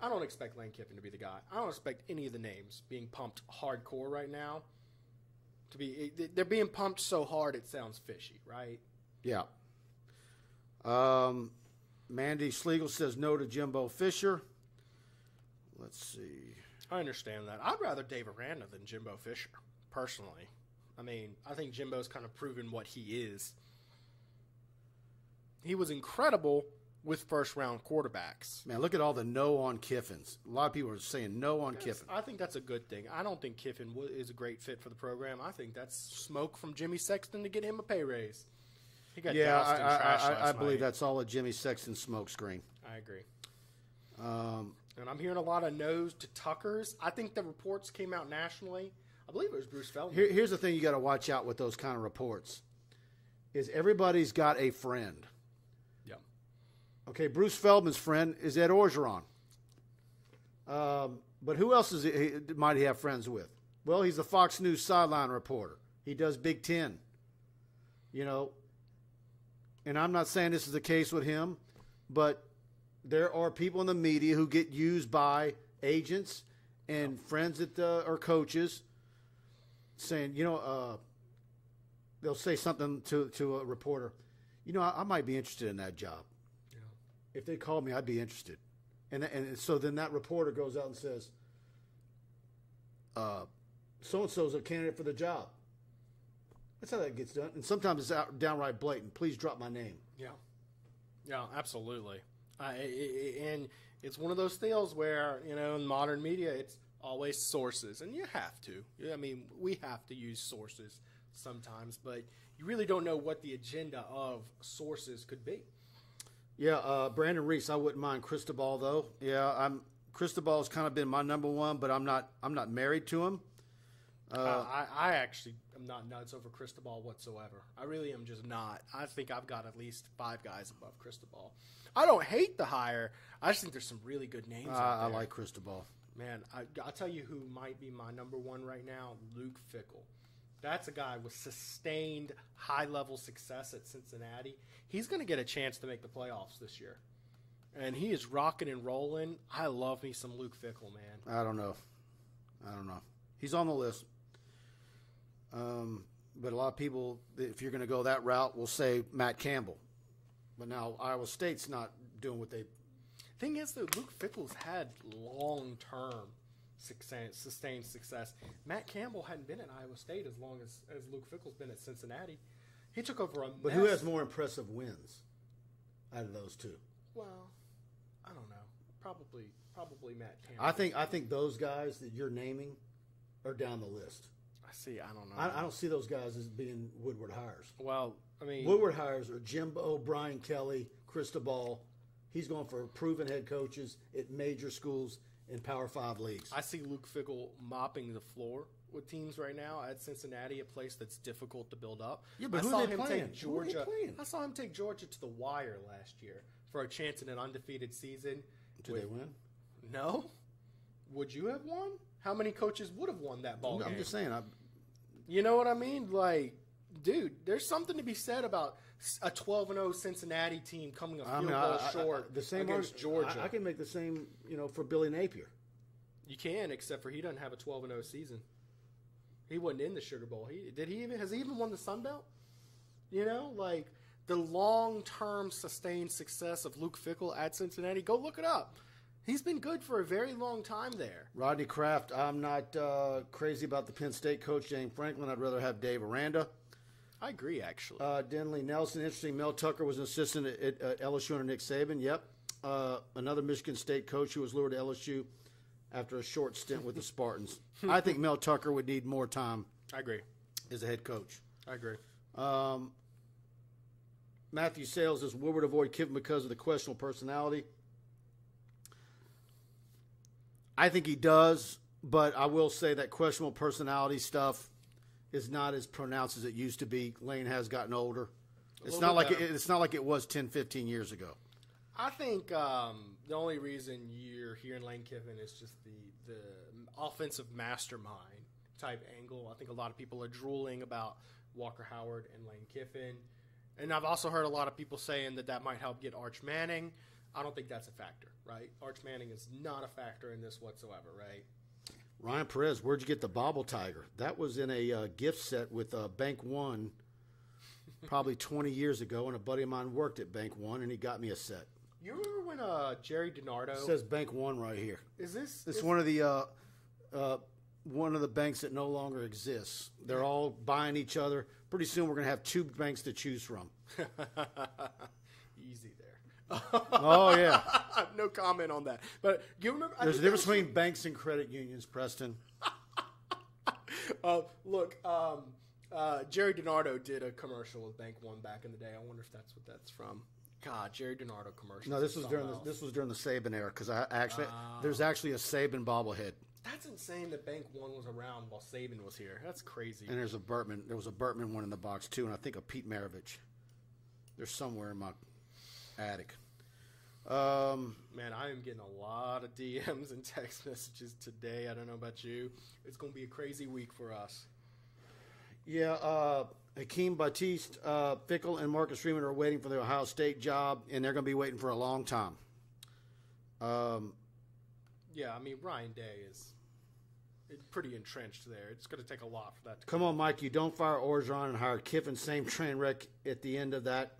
Speaker 2: I don't expect Lane Kiffin to be the guy. I don't expect any of the names being pumped hardcore right now. To be they're being pumped so hard it sounds fishy, right?
Speaker 1: Yeah. Um, Mandy Schlegel says no to Jimbo Fisher. Let's see.
Speaker 2: I understand that. I'd rather Dave Aranda than Jimbo Fisher, personally. I mean, I think Jimbo's kind of proven what he is he was incredible with first round quarterbacks.
Speaker 1: Man, look at all the no on Kiffins. A lot of people are saying no on
Speaker 2: that's,
Speaker 1: Kiffin.
Speaker 2: I think that's a good thing. I don't think Kiffin is a great fit for the program. I think that's smoke from Jimmy Sexton to get him a pay raise.
Speaker 1: He got yeah, I, I, I, I believe that's all a Jimmy Sexton smokescreen.
Speaker 2: I agree. Um, and I'm hearing a lot of no's to Tuckers. I think the reports came out nationally. I believe it was Bruce Feldman.
Speaker 1: Here, here's the thing you got to watch out with those kind of reports: is everybody's got a friend Okay, Bruce Feldman's friend is Ed Orgeron. Um, but who else is he, might he have friends with? Well, he's a Fox News sideline reporter. He does Big Ten. You know, and I'm not saying this is the case with him, but there are people in the media who get used by agents and friends that uh, are coaches saying, you know, uh, they'll say something to, to a reporter, you know, I, I might be interested in that job if they called me, I'd be interested. And, and so then that reporter goes out and says, so and so is a candidate for the job. That's how that gets done. And sometimes it's out, downright blatant. Please drop my name.
Speaker 2: Yeah. Yeah, absolutely. Uh, and it's one of those deals where, you know, in modern media, it's always sources. And you have to. I mean, we have to use sources sometimes, but you really don't know what the agenda of sources could be.
Speaker 1: Yeah, uh, Brandon Reese. I wouldn't mind Cristobal though. Yeah, I'm Cristobal's kind of been my number one, but I'm not. I'm not married to him.
Speaker 2: Uh, I, I actually am not nuts over Cristobal whatsoever. I really am just not. I think I've got at least five guys above Cristobal. I don't hate the hire. I just think there's some really good names.
Speaker 1: I, I like Cristobal.
Speaker 2: Man, I, I'll tell you who might be my number one right now Luke Fickell. That's a guy with sustained high level success at Cincinnati. He's going to get a chance to make the playoffs this year. And he is rocking and rolling. I love me some Luke Fickell, man.
Speaker 1: I don't know. I don't know. He's on the list. Um, but a lot of people, if you're going to go that route, will say Matt Campbell. But now Iowa State's not doing what they.
Speaker 2: Thing is, though, Luke Fickell's had long term sustained success. Matt Campbell hadn't been at Iowa State as long as, as Luke Fickell's been at Cincinnati. He took over a.
Speaker 1: But who has more impressive wins out of those two?
Speaker 2: Well, I don't know. Probably, probably Matt Campbell.
Speaker 1: I think I think those guys that you're naming are down the list.
Speaker 2: I see. I don't know.
Speaker 1: I, I don't see those guys as being Woodward hires.
Speaker 2: well, I mean,
Speaker 1: Woodward hires are Jimbo, Brian Kelly, Cristobal. He's going for proven head coaches at major schools in Power Five leagues.
Speaker 2: I see Luke Fickell mopping the floor with teams right now at Cincinnati, a place that's difficult to build up.
Speaker 1: Yeah, but
Speaker 2: I
Speaker 1: who
Speaker 2: saw
Speaker 1: are they
Speaker 2: him
Speaker 1: playing?
Speaker 2: take
Speaker 1: Who are they
Speaker 2: Georgia.
Speaker 1: playing?
Speaker 2: I saw him take Georgia to the wire last year for a chance in an undefeated season.
Speaker 1: Did
Speaker 2: with-
Speaker 1: they win?
Speaker 2: No. Would you have won? How many coaches would have won that ball
Speaker 1: I'm
Speaker 2: game?
Speaker 1: just saying. I,
Speaker 2: You know what I mean? Like, dude, there's something to be said about a 12 and 0 Cincinnati team coming a
Speaker 1: I
Speaker 2: field
Speaker 1: mean,
Speaker 2: goal
Speaker 1: I, I-
Speaker 2: short
Speaker 1: I- the same
Speaker 2: against
Speaker 1: arg-
Speaker 2: Georgia.
Speaker 1: I, I can make the same, you know, for Billy Napier.
Speaker 2: You can, except for he doesn't have a 12 and 0 season. He wasn't in the Sugar Bowl. He did he even has he even won the Sun Belt? You know, like the long term sustained success of Luke Fickell at Cincinnati. Go look it up. He's been good for a very long time there.
Speaker 1: Rodney Kraft. I'm not uh, crazy about the Penn State coach James Franklin. I'd rather have Dave Aranda.
Speaker 2: I agree, actually.
Speaker 1: Uh, Denley Nelson. Interesting. Mel Tucker was an assistant at, at, at LSU under Nick Saban. Yep. Uh, another Michigan State coach who was lured to LSU after a short stint with the Spartans. I think Mel Tucker would need more time
Speaker 2: I agree.
Speaker 1: as a head coach.
Speaker 2: I agree.
Speaker 1: Um, Matthew Sales is Woodward avoid Kiffin because of the questionable personality. I think he does, but I will say that questionable personality stuff is not as pronounced as it used to be. Lane has gotten older. It's not like it, it's not like it was 10, 15 years ago.
Speaker 2: I think um, the only reason you're hearing Lane Kiffin is just the the offensive mastermind type angle. I think a lot of people are drooling about Walker Howard and Lane Kiffin, and I've also heard a lot of people saying that that might help get Arch Manning. I don't think that's a factor, right? Arch Manning is not a factor in this whatsoever, right?
Speaker 1: Ryan Perez, where'd you get the Bobble Tiger? That was in a uh, gift set with uh, Bank One probably 20 years ago, and a buddy of mine worked at Bank One, and he got me a set.
Speaker 2: You remember when uh, Gerry DiNardo
Speaker 1: It says Bank One right here.
Speaker 2: is this?
Speaker 1: It's
Speaker 2: is-
Speaker 1: one of the uh, uh, one of the banks that no longer exists. They're all buying each other. Pretty soon, we're going to have two banks to choose from. Oh yeah,
Speaker 2: no comment on that. But you remember?
Speaker 1: There's a difference
Speaker 2: was-
Speaker 1: between banks and credit unions, Preston.
Speaker 2: Uh, look, um, uh, Gerry DiNardo did a commercial with Bank One back in the day. I wonder if that's what that's from. God, Gerry DiNardo commercial.
Speaker 1: No, this was during the, this was during the Saban era because I actually there's actually a Saban bobblehead,
Speaker 2: That's insane that Bank One was around while Saban was here. That's crazy.
Speaker 1: and there's a Bertman. There was a Bertman one in the box too, and I think a Pete Maravich. They're somewhere in my attic. Um,
Speaker 2: Man, I am getting a lot of DMs and text messages today. I don't know about you. It's going to be a crazy week for us.
Speaker 1: Yeah, uh, Hakeem Batiste, uh, Fickell, and Marcus Freeman are waiting for the Ohio State job, and they're going to be waiting for a long time. Um,
Speaker 2: Yeah, I mean Ryan Day is pretty entrenched there. It's going to take a lot for that to
Speaker 1: come on, Mike, you don't fire Orgeron and hire Kiffin. Same train wreck at the end of that.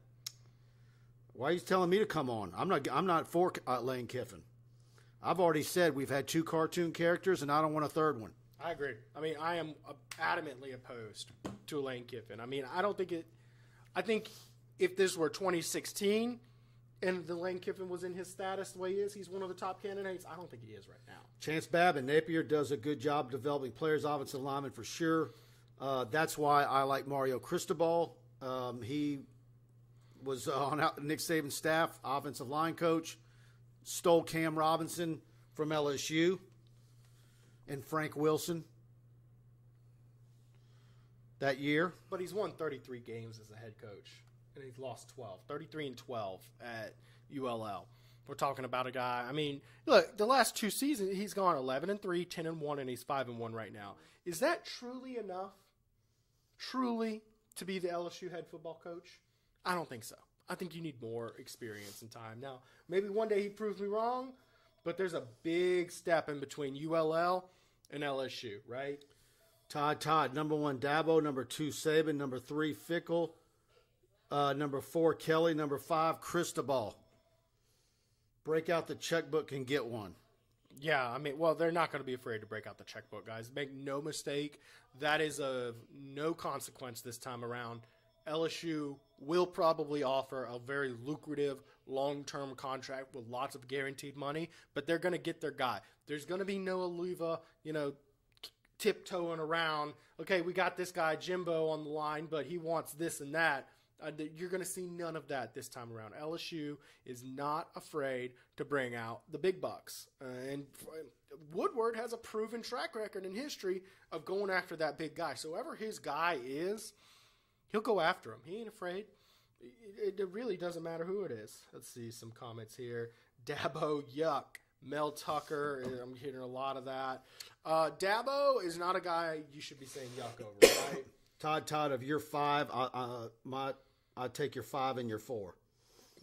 Speaker 1: Why are you telling me to come on? I'm not. I'm not for uh, Lane Kiffin. I've already said we've had two cartoon characters, and I don't want a third one.
Speaker 2: I agree. I mean, I am adamantly opposed to Lane Kiffin. I mean, I don't think it. I think if this were 2016 and the Lane Kiffin was in his status the way he is, he's one of the top candidates. I don't think he is right now.
Speaker 1: Chance Babb and Napier does a good job developing players, offensive linemen for sure. Uh, that's why I like Mario Cristobal. Um, he was uh, on Nick Saban's staff, offensive line coach, stole Cam Robinson from LSU, and Frank Wilson that year.
Speaker 2: But he's won 33 games as a head coach, and he's lost 12. 33 and 12 at ULL. We're talking about a guy. I mean, look, the last two seasons he's gone 11 and 3, 10 and 1 and he's 5 and 1 right now. Is that truly enough? Truly to be the LSU head football coach? I don't think so. I think you need more experience and time. Now, maybe one day he proves me wrong, but there's a big step in between ULL and LSU, right?
Speaker 1: Todd Todd, number one Dabo, number two Saban, number three Fickell, uh, number four Kelly, number five Cristobal. Break out the checkbook and get one.
Speaker 2: Yeah, I mean, well, they're not going to be afraid to break out the checkbook, guys. Make no mistake, that is of no consequence this time around. LSU will probably offer a very lucrative long-term contract with lots of guaranteed money, but they're going to get their guy. There's going to be no Alleva, you know, tiptoeing around. Okay, we got this guy Jimbo on the line, but he wants this and that. Uh, you're going to see none of that this time around. LSU is not afraid to bring out the big bucks, uh, and Woodward has a proven track record in history of going after that big guy. So, whoever his guy is, he'll go after him. He ain't afraid. It, it really doesn't matter who it is. Let's see some comments here. Dabo, yuck. Mel Tucker, I'm hearing a lot of that. Uh, Dabo is not a guy you should be saying yuck over, right?
Speaker 1: Todd, Todd, of your five, I, I, my, I take your five and your four.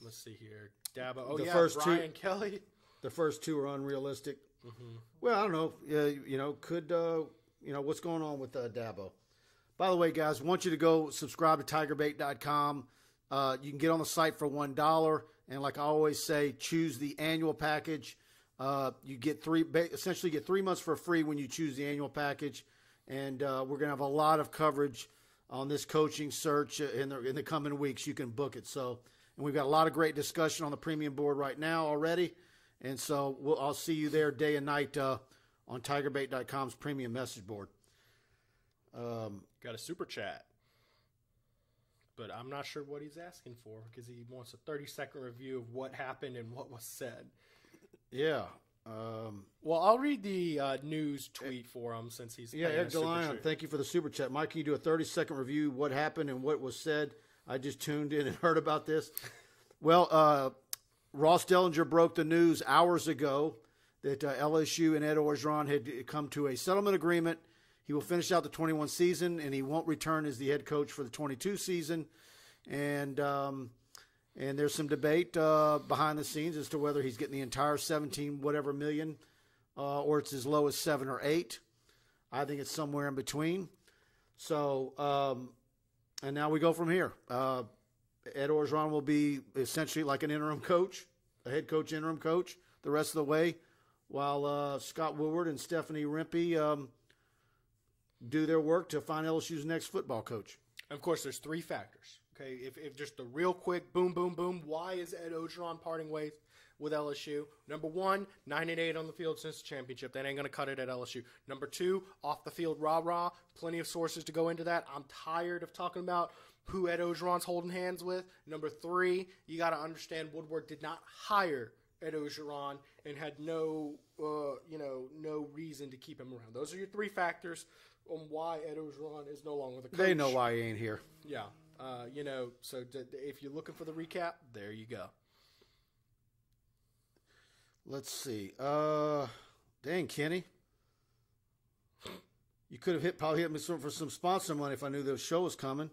Speaker 2: Let's see here. Dabo. Oh, the yeah, first Brian two, Kelly.
Speaker 1: The first two are unrealistic. Mm-hmm. Well, I don't know. Uh, you know, could, uh, you know, what's going on with uh, Dabo? By the way, guys, I want you to go subscribe to tigerbait.com. Uh, you can get on the site for $1. And like I always say, choose the annual package. Uh, you get three, essentially get three months for free when you choose the annual package. And uh, we're going to have a lot of coverage on this coaching search in the, in the coming weeks. You can book it. So, and we've got a lot of great discussion on the premium board right now already. And so we'll, I'll see you there day and night uh, on tigerbait.com's premium message board.
Speaker 2: Um, Got a super chat. But I'm not sure what he's asking for because he wants a 30 second review of what happened and what was said.
Speaker 1: Yeah. Um,
Speaker 2: well, I'll read the uh, news tweet for him since he's
Speaker 1: yeah. Ed DeLion, thank you for the super chat. Mike, can you do a 30 second review? What happened and what was said? I just tuned in and heard about this. Well, uh, Ross Dellenger broke the news hours ago that uh, LSU and Ed Orgeron had come to a settlement agreement. He will finish out the 21 season and he won't return as the head coach for the 22 season. And um, and there's some debate uh, behind the scenes as to whether he's getting the entire 17 whatever million uh, or it's as low as seven or eight. I think it's somewhere in between. So, um, and now we go from here. Uh, Ed Orgeron will be essentially like an interim coach, a head coach, interim coach, the rest of the way, while uh, Scott Woodward and Stephanie Rempe um, do their work to find LSU's next football coach.
Speaker 2: Of course, there's three factors. Okay, if, if just the real quick boom, boom, boom, why is Ed Orgeron parting ways with LSU? Number one, nine and eight on the field since the championship. That ain't gonna cut it at LSU. Number two, off the field, rah rah. Plenty of sources to go into that. I'm tired of talking about who Ed Orgeron's holding hands with. Number three, you got to understand Woodward did not hire Ed Orgeron and had no, uh, you know, no reason to keep him around. Those are your three factors on why Ed Orgeron is no longer the coach.
Speaker 1: They know why he ain't here.
Speaker 2: Yeah. Uh, you know, so d- if you're looking for the recap, there you go.
Speaker 1: Let's see. Uh, dang, Kenny. You could have hit probably hit me for some sponsor money if I knew the show was coming.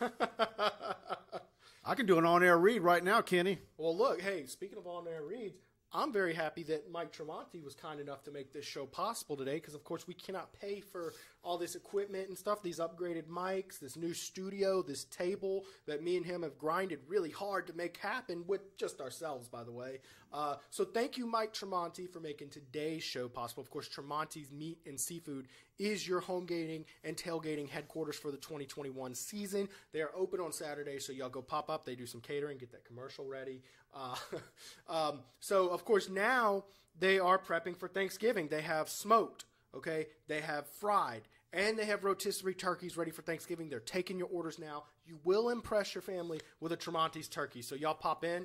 Speaker 1: I can do an on-air read right now, Kenny.
Speaker 2: Well, look, hey, speaking of on-air reads, I'm very happy that Mike Tramonte was kind enough to make this show possible today because, of course, we cannot pay for all this equipment and stuff, these upgraded mics, this new studio, this table that me and him have grinded really hard to make happen with just ourselves, by the way. Uh, so thank you, Mike Tramonte, for making today's show possible. Of course, Tramonte's Meat and Seafood is your home gating and tailgating headquarters for the 2021 season. They are open on Saturday, so y'all go pop up. They do some catering, get that commercial ready. Uh, um, so, of course, now they are prepping for Thanksgiving. They have smoked, okay? They have fried And they have rotisserie turkeys ready for Thanksgiving. They're taking your orders now. You will impress your family with a Tramonte's turkey. So y'all pop in.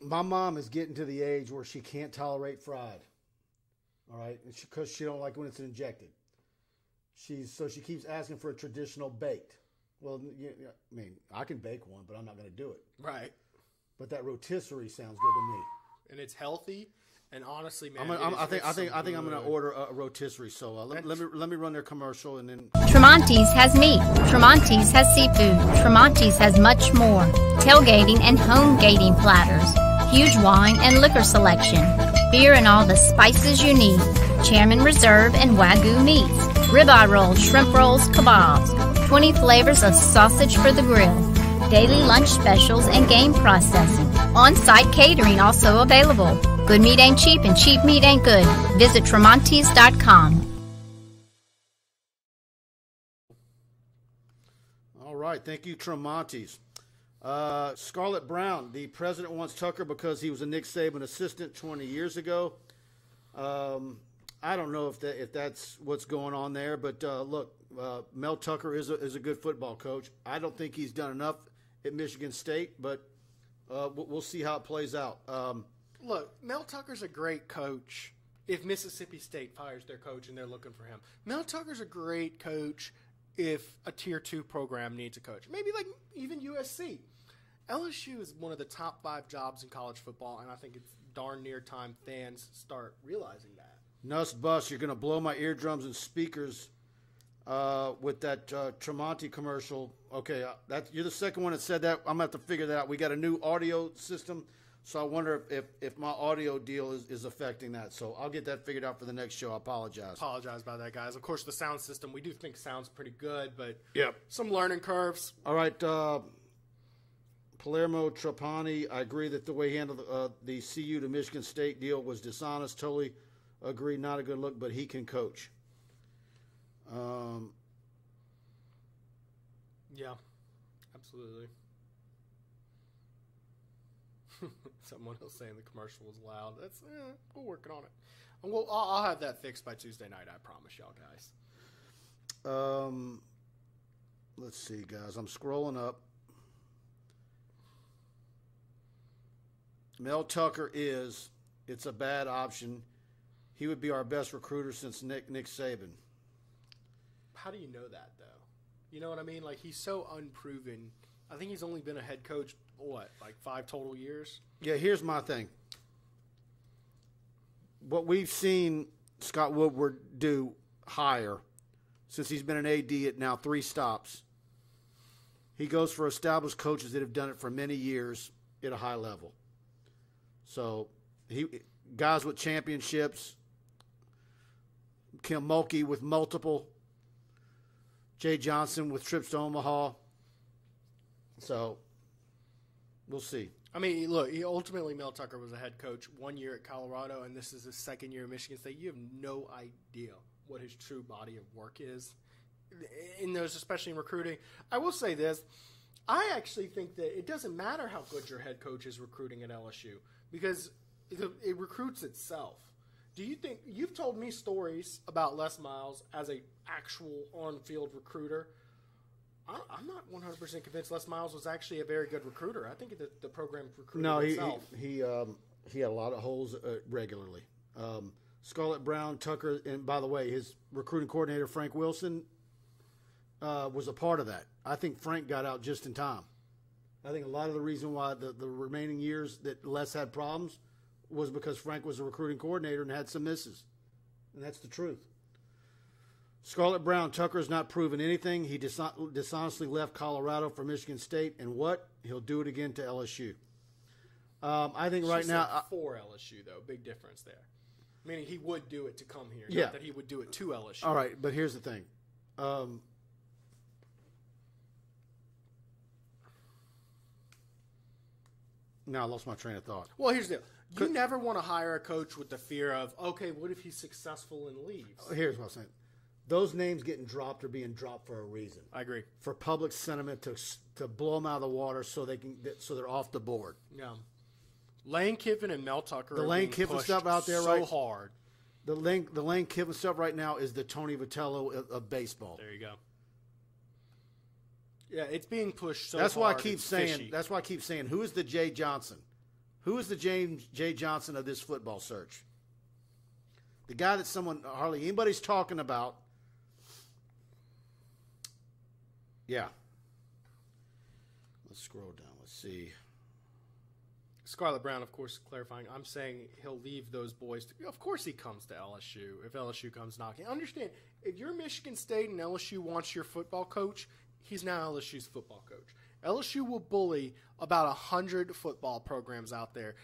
Speaker 1: My mom is getting to the age where she can't tolerate fried. All right, because she, she don't like when it's injected. She's so she keeps asking for a traditional baked. Well, you, I mean, I can bake one, but I'm not going to do it.
Speaker 2: Right.
Speaker 1: But that rotisserie sounds good to me.
Speaker 2: And it's healthy. And honestly, man,
Speaker 1: I'm gonna, I'm, I think I think I think I'm going to order a rotisserie. So uh, let, let, me let me run their commercial and then.
Speaker 3: Tramonte's has meat. Tramonte's has seafood. Tramonte's has much more. Tailgating and home gating platters. Huge wine and liquor selection. Beer and all the spices you need. Chairman Reserve and Wagyu meats. Ribeye rolls, shrimp rolls, kebabs. 20 flavors of sausage for the grill. Daily lunch specials and game processing. On-site catering also available. Good meat ain't cheap and cheap meat ain't good. Visit Tramontes.com.
Speaker 1: All right, thank you, Tramontes. Uh, Scarlett Brown, the president wants Tucker because he was a Nick Saban assistant 20 years ago. Um, I don't know if that if that's what's going on there, but uh, look, uh, Mel Tucker is a, is a good football coach. I don't think he's done enough at Michigan State, but uh, we'll see how it plays out. Um,
Speaker 2: look, Mel Tucker's a great coach. If Mississippi State fires their coach and they're looking for him, Mel Tucker's a great coach. If a tier two program needs a coach, maybe like even USC. LSU is one of the top five jobs in college football, and I think it's darn near time fans start realizing that.
Speaker 1: Nuss Bus, you're going to blow my eardrums and speakers uh, with that uh, Tramonte commercial. Okay, uh, that you're the second one that said that. I'm going to have to figure that out. We got a new audio system, so I wonder if, if my audio deal is, is affecting that. So I'll get that figured out for the next show. I apologize.
Speaker 2: Apologize about that, guys. Of course, the sound system we do think sounds pretty good, but
Speaker 1: yep.
Speaker 2: some learning curves.
Speaker 1: All right. Uh, Palermo Trapani, I agree that the way he handled uh, the CU to Michigan State deal was dishonest. Totally agree, not a good look, but he can coach. Um,
Speaker 2: yeah, absolutely. Someone else saying the commercial was loud. That's eh, we're working on it. Well, I'll, I'll have that fixed by Tuesday night. I promise y'all guys.
Speaker 1: Um, let's see, guys. I'm scrolling up. Mel Tucker is. It's a bad option. He would be our best recruiter since Nick Nick Saban.
Speaker 2: How do you know that though? You know what I mean? Like he's so unproven. I think he's only been a head coach what, like five total years.
Speaker 1: Yeah, here's my thing. What we've seen Scott Woodward do higher since he's been an AD at now three stops. He goes for established coaches that have done it for many years at a high level. So he guys with championships, Kim Mulkey with multiple, Jay Johnson with trips to Omaha. So we'll see.
Speaker 2: I mean, look, ultimately Mel Tucker was a head coach one year at Colorado, and this is his second year at Michigan State. You have no idea what his true body of work is in those, especially in recruiting. I will say this: I actually think that it doesn't matter how good your head coach is recruiting at LSU because it, it recruits itself. Do you think you've told me stories about Les Miles as a actual on-field recruiter? I'm not 100 percent convinced Les Miles was actually a very good recruiter. I think the, the program recruited
Speaker 1: no, he,
Speaker 2: itself.
Speaker 1: he he, um, he had a lot of holes uh, regularly. Um, Scarlett Brown, Tucker, and by the way, his recruiting coordinator Frank Wilson uh, was a part of that. I think Frank got out just in time. I think a lot of the reason why the, the remaining years that Les had problems was because Frank was a recruiting coordinator and had some misses. And that's the truth. Scarlett Brown, Tucker has not proven anything. He dishonestly left Colorado for Michigan State, and what? He'll do it again to LSU. Um, I think
Speaker 2: she
Speaker 1: right now
Speaker 2: for LSU though, big difference there. Meaning he would do it to come here,
Speaker 1: yeah.
Speaker 2: that he would do it to LSU.
Speaker 1: All right, but here's the thing. Um, now I lost my train of thought.
Speaker 2: Well, here's the deal. You never want to hire a coach with the fear of, okay, what if he's successful and leaves?
Speaker 1: Here's what I'm saying. Those names getting dropped are being dropped for a reason.
Speaker 2: I agree.
Speaker 1: For public sentiment to to blow them out of the water so they can so they're off the board.
Speaker 2: Yeah. Lane Kiffin and Mel Tucker.
Speaker 1: The Lane Kiffin stuff out there,
Speaker 2: so
Speaker 1: right?
Speaker 2: hard.
Speaker 1: The Lane, the Lane Kiffin stuff right now is the Tony Vitello of, of baseball.
Speaker 2: There you go. Yeah, it's being pushed so
Speaker 1: that's why I keep saying.
Speaker 2: fishy.
Speaker 1: That's why I keep saying. Who is the Jay Johnson? Who is the James Jay Johnson of this football search? The guy that someone hardly anybody's talking about. Yeah. Let's scroll down. Let's see.
Speaker 2: Scarlett Brown, of course, clarifying. I'm saying he'll leave those boys. To, of course, he comes to LSU if LSU comes knocking. Understand, if you're Michigan State and LSU wants your football coach, he's now LSU's football coach. LSU will bully about a hundred football programs out there.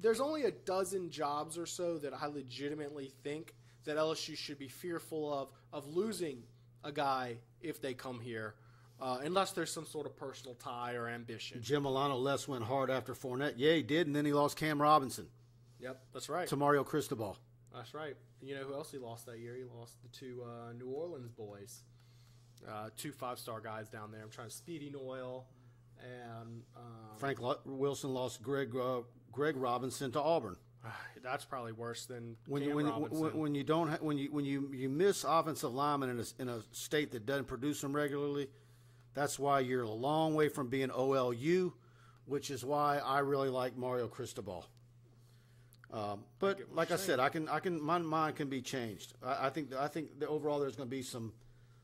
Speaker 2: There's only a dozen jobs or so that I legitimately think that LSU should be fearful of of losing a guy if they come here, uh, unless there's some sort of personal tie or ambition.
Speaker 1: Jim Milano less went hard after Fournette. Yeah, he did, and then he lost Cam Robinson
Speaker 2: Yep, that's right.
Speaker 1: to Mario Cristobal.
Speaker 2: That's right. You know who else he lost that year? He lost the two uh, New Orleans boys, uh, two five-star guys down there. I'm trying to Speedy Noil and um,
Speaker 1: Frank Lo- Wilson lost Greg uh, Greg Robinson to Auburn.
Speaker 2: that's probably worse than
Speaker 1: When
Speaker 2: Cam
Speaker 1: you when, when, when you don't ha- when you when you you miss offensive linemen in a, in a state that doesn't produce them regularly, that's why you're a long way from being OLU, which is why I really like Mario Cristobal. Um, but
Speaker 2: what
Speaker 1: like I said, I can I can my mind can be changed. I, I think I think that overall there's going to be some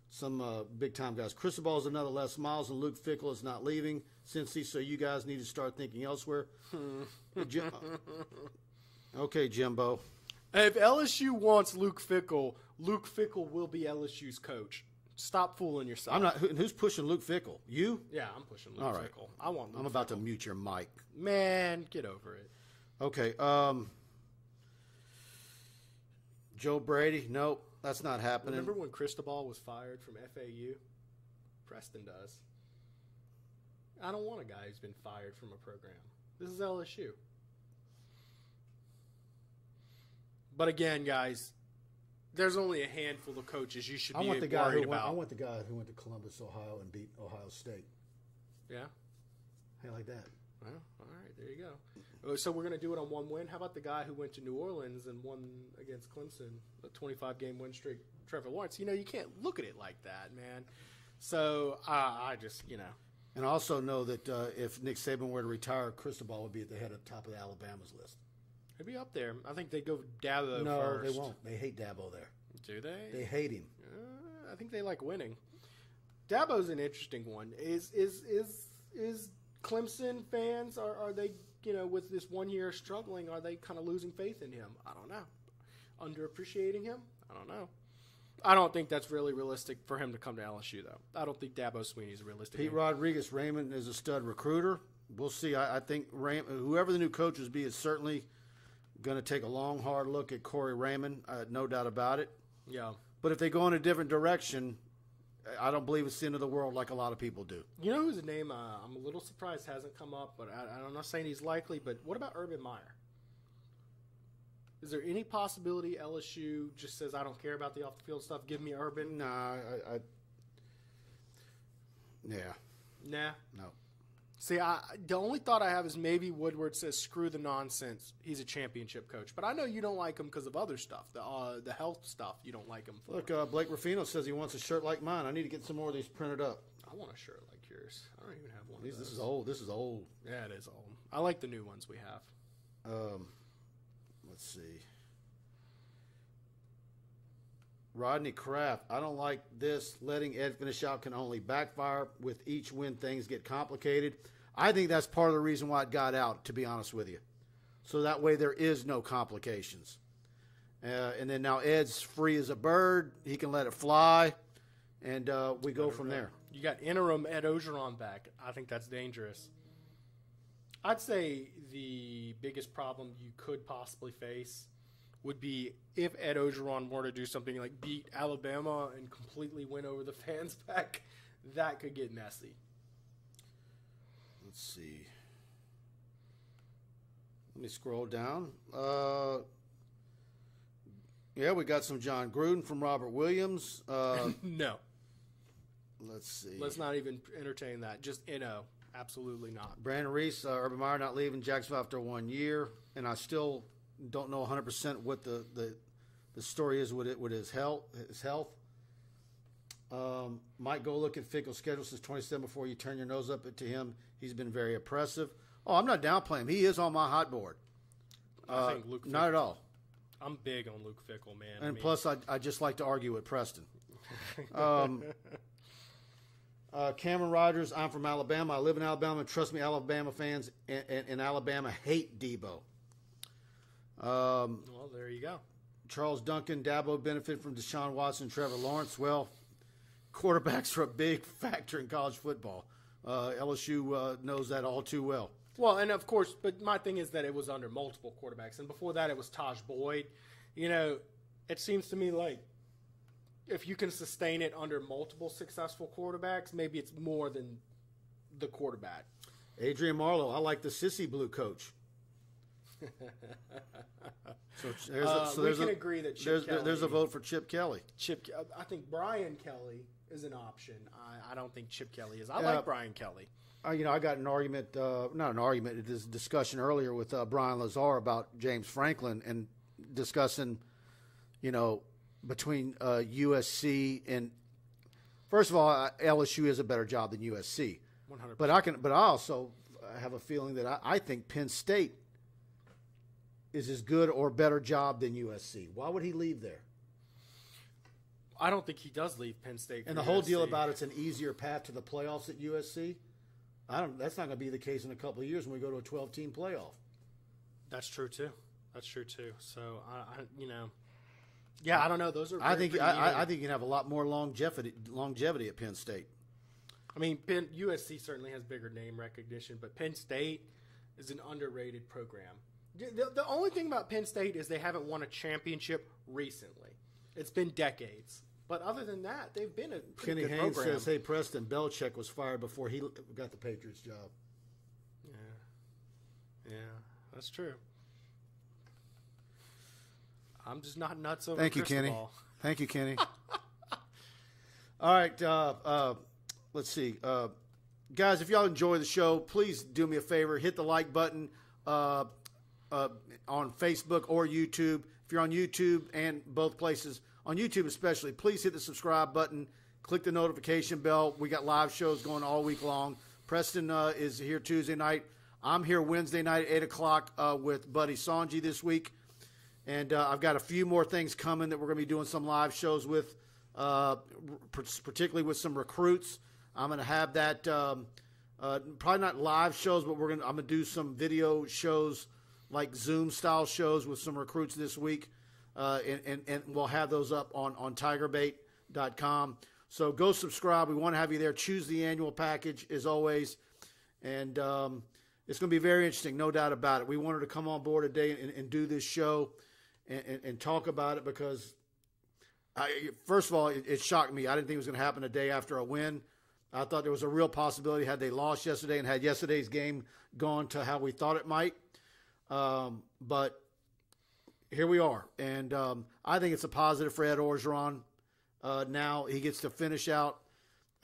Speaker 1: some uh, big time guys. Cristobal is another Les Miles, and Luke Fickell is not leaving Cincy, so you guys need to start thinking elsewhere. Jim- okay, Jimbo.
Speaker 2: if LSU wants Luke Fickell, Luke Fickell will be LSU's coach. Stop fooling yourself.
Speaker 1: I'm not. Who, who's pushing Luke Fickell? You?
Speaker 2: Yeah, I'm pushing Luke
Speaker 1: All right.
Speaker 2: Fickell. I want. Luke
Speaker 1: I'm about to mute your mic.
Speaker 2: Man, get over it.
Speaker 1: Okay. Um. Joe Brady? Nope, that's not happening.
Speaker 2: Remember when Cristobal was fired from FAU? Preston does. I don't want a guy who's been fired from a program. This is LSU. But again, guys, there's only a handful of coaches you should
Speaker 1: I
Speaker 2: be
Speaker 1: want the guy
Speaker 2: worried
Speaker 1: who went,
Speaker 2: about.
Speaker 1: I want the guy who went to Columbus, Ohio, and beat Ohio State.
Speaker 2: yeah.
Speaker 1: How like that?
Speaker 2: Well, all right, there you go. Uh, So we're going to do it on one win. How about the guy who went to New Orleans and won against Clemson, a 25 game win streak, Trevor Lawrence? You know, you can't look at it like that, man. So uh, I just, you know,
Speaker 1: And I also know that uh, if Nick Saban were to retire, Cristobal would be at the head of top of the Alabama's list.
Speaker 2: Be up there. I think they'd go Dabo
Speaker 1: no,
Speaker 2: first.
Speaker 1: they won't. They hate Dabo there.
Speaker 2: Do they?
Speaker 1: They hate him.
Speaker 2: Uh, I think they like winning. Dabo's an interesting one. Is is is is Clemson fans are are they you know with this one year struggling are they kind of losing faith in him? I don't know. Underappreciating him? I don't know. I don't think that's really realistic for him to come to LSU though. I don't think Dabo Swinney's realistic.
Speaker 1: Pete Rodriguez, Raymond is a stud recruiter. We'll see. I, I think Ram, whoever the new coaches be is certainly going to take a long, hard look at Corey Raymond. Uh, no doubt about it.
Speaker 2: yeah.
Speaker 1: But if they go in a different direction, I don't believe it's the end of the world like a lot of people do.
Speaker 2: You know whose name uh, I'm a little surprised hasn't come up, but I, I'm not saying he's likely. But what about Urban Meyer? Is there any possibility LSU just says I don't care about the off the field stuff? Give me Urban.
Speaker 1: Nah, I, I yeah,
Speaker 2: Nah.
Speaker 1: no.
Speaker 2: See, I, the only thought I have is maybe Woodward says screw the nonsense. He's a championship coach, but I know you don't like him because of other stuff, the uh, the health stuff. You don't like him for.
Speaker 1: Look, uh, Blake Ruffino says he wants a shirt like mine. I need to get some more of these printed up.
Speaker 2: I want a shirt like yours. I don't even have one.
Speaker 1: These, this is old. This is old.
Speaker 2: Yeah, it is old. I like the new ones we have.
Speaker 1: Um, let's see. Rodney Kraft. I don't like this. Letting Ed finish out can only backfire. With each win, things get complicated. I think that's part of the reason why it got out, to be honest with you. So that way there is no complications. Uh, and then now Ed's free as a bird. He can let it fly. And uh, we go from there.
Speaker 2: You got interim Ed Orgeron back. I think that's dangerous. I'd say the biggest problem you could possibly face would be if Ed Orgeron were to do something like beat Alabama and completely win over the fans back. That could get messy.
Speaker 1: Let's see. Let me scroll down. Uh, yeah, we got some John Gruden from Robert Williams. Uh,
Speaker 2: No,
Speaker 1: let's see.
Speaker 2: let's not even entertain that. Just no, absolutely not.
Speaker 1: Brandon Reese, uh, Urban Meyer not leaving Jacksonville after one year, and I still don't know 100% what the, the, the story is with it with his health. His health. Um, might go look at Fickell's schedule since 27 before you turn your nose up to him. He's been very oppressive. Oh, I'm not downplaying him. He is on my hot board.
Speaker 2: I think Luke.
Speaker 1: Not at all.
Speaker 2: I'm big on Luke Fickell, man. I
Speaker 1: And
Speaker 2: mean,
Speaker 1: plus, I, I just like to argue with Preston. Um, uh, Cameron Rogers, I'm from Alabama. I live in Alabama. Trust me, Alabama fans in, in, in Alabama hate Dabo. Um,
Speaker 2: well, there you go.
Speaker 1: Charles Duncan, Dabo benefit from Deshaun Watson, Trevor Lawrence. Well, quarterbacks are a big factor in college football. Uh, LSU uh, knows that all too well.
Speaker 2: Well, and of course, but my thing is that it was under multiple quarterbacks, and before that, it was Tajh Boyd. You know, it seems to me like if you can sustain it under multiple successful quarterbacks, maybe it's more than the quarterback.
Speaker 1: Adrian Marlowe, I like the sissy blue coach. So there's a,
Speaker 2: Uh,
Speaker 1: so
Speaker 2: we can
Speaker 1: a,
Speaker 2: agree that Chip
Speaker 1: there's, there- there's a vote for Chip Kelly.
Speaker 2: Chip, I think Brian Kelly is an option. I, I don't think Chip Kelly is. I
Speaker 1: Yeah.
Speaker 2: like Brian Kelly.
Speaker 1: Uh, you know, I got an argument, uh, not an argument, it is a discussion earlier with uh, Brian Lazar about James Franklin and discussing, you know, between uh, USC and first of all, uh, LSU is a better job than USC.
Speaker 2: 100.
Speaker 1: But I can, but I also have a feeling that I, I think Penn State is as good or better job than USC. Why would he leave there?
Speaker 2: I don't think he does leave Penn State.
Speaker 1: And the whole deal about it's an easier path to the playoffs at USC. I don't. That's not going to be the case in a couple of years when we go to a 12-team playoff.
Speaker 2: That's true too. That's true too. So I, I you know, yeah, I don't know. Those are.
Speaker 1: I think I, I. I think you can have a lot more longevity longevity at Penn State.
Speaker 2: I mean, Penn, USC certainly has bigger name recognition, but Penn State is an underrated program. The, the only thing about Penn State is they haven't won a championship recently. It's been decades. But other than that, they've been a pretty
Speaker 1: Kenny
Speaker 2: good
Speaker 1: Haynes
Speaker 2: program.
Speaker 1: says, "Hey, Preston Belichick was fired before he got the Patriots job."
Speaker 2: yeah, yeah, that's true. I'm just not nuts over
Speaker 1: Thank you, Kenny.
Speaker 2: ball.
Speaker 1: Thank you, Kenny. All right, uh, uh, let's see, uh, guys. If y'all enjoy the show, please do me a favor: hit the like button uh, on Facebook or YouTube. If you're on YouTube and both places, on YouTube especially, please hit the subscribe button. Click the notification bell. We got live shows going all week long. Preston uh, is here Tuesday night. I'm here Wednesday night at eight o'clock uh, with Buddy Sanji this week. And uh, I've got a few more things coming that we're going to be doing some live shows with, uh, particularly with some recruits. I'm going to have that um, uh, probably not live shows, but we're going. to I'm going to do some video shows, like Zoom style shows with some recruits this week, uh, and, and and we'll have those up on on TigerBait.com. So go subscribe. We want to have you there. Choose the annual package as always, and um, it's going to be very interesting, no doubt about it. We wanted to come on board today and, and do this show and, and, and talk about it because, I, first of all, it, it shocked me. I didn't think it was going to happen a day after a win. I thought there was a real possibility had they lost yesterday and had yesterday's game gone to how we thought it might. Um, but here we are, and um, I think it's a positive for Ed Orgeron. Uh, now he gets to finish out,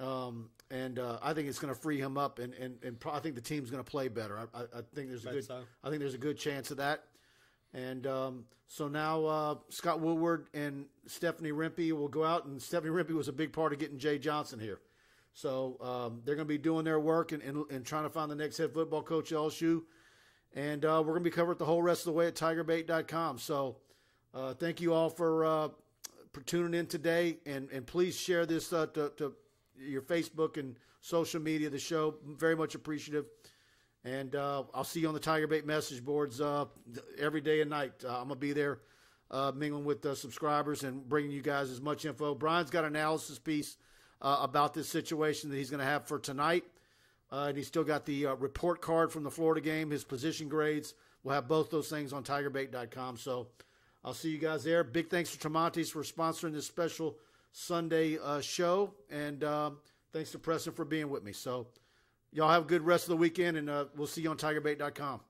Speaker 1: um, and uh, I think it's going to free him up, and and, and pro- I think the team's going to play better. I, I, I think there's a good,
Speaker 2: so.
Speaker 1: I think there's a good chance of that. And um, so now uh, Scott Woodward and Stephanie Rempe will go out, and Stephanie Rempe was a big part of getting Jay Johnson here. So um, they're going to be doing their work and, and, and trying to find the next head football coach at LSU. And uh, we're going to be covering it the whole rest of the way at TigerBait.com. So uh, thank you all for uh, for tuning in today, and and please share this uh, to, to your Facebook and social media. The show very much appreciative. And uh, I'll see you on the Tiger Bait message boards uh, every day and night. Uh, I'm gonna be there, uh, mingling with the subscribers and bringing you guys as much info. Brian's got an analysis piece about this situation that he's gonna have for tonight, uh, and he's still got the uh, report card from the Florida game, his position grades. We'll have both those things on TigerBait.com. So I'll see you guys there. Big thanks to Tramonte's for sponsoring this special Sunday uh, show, and um, thanks to Preston for being with me. So. Y'all have a good rest of the weekend, and uh, we'll see you on TigerBait.com.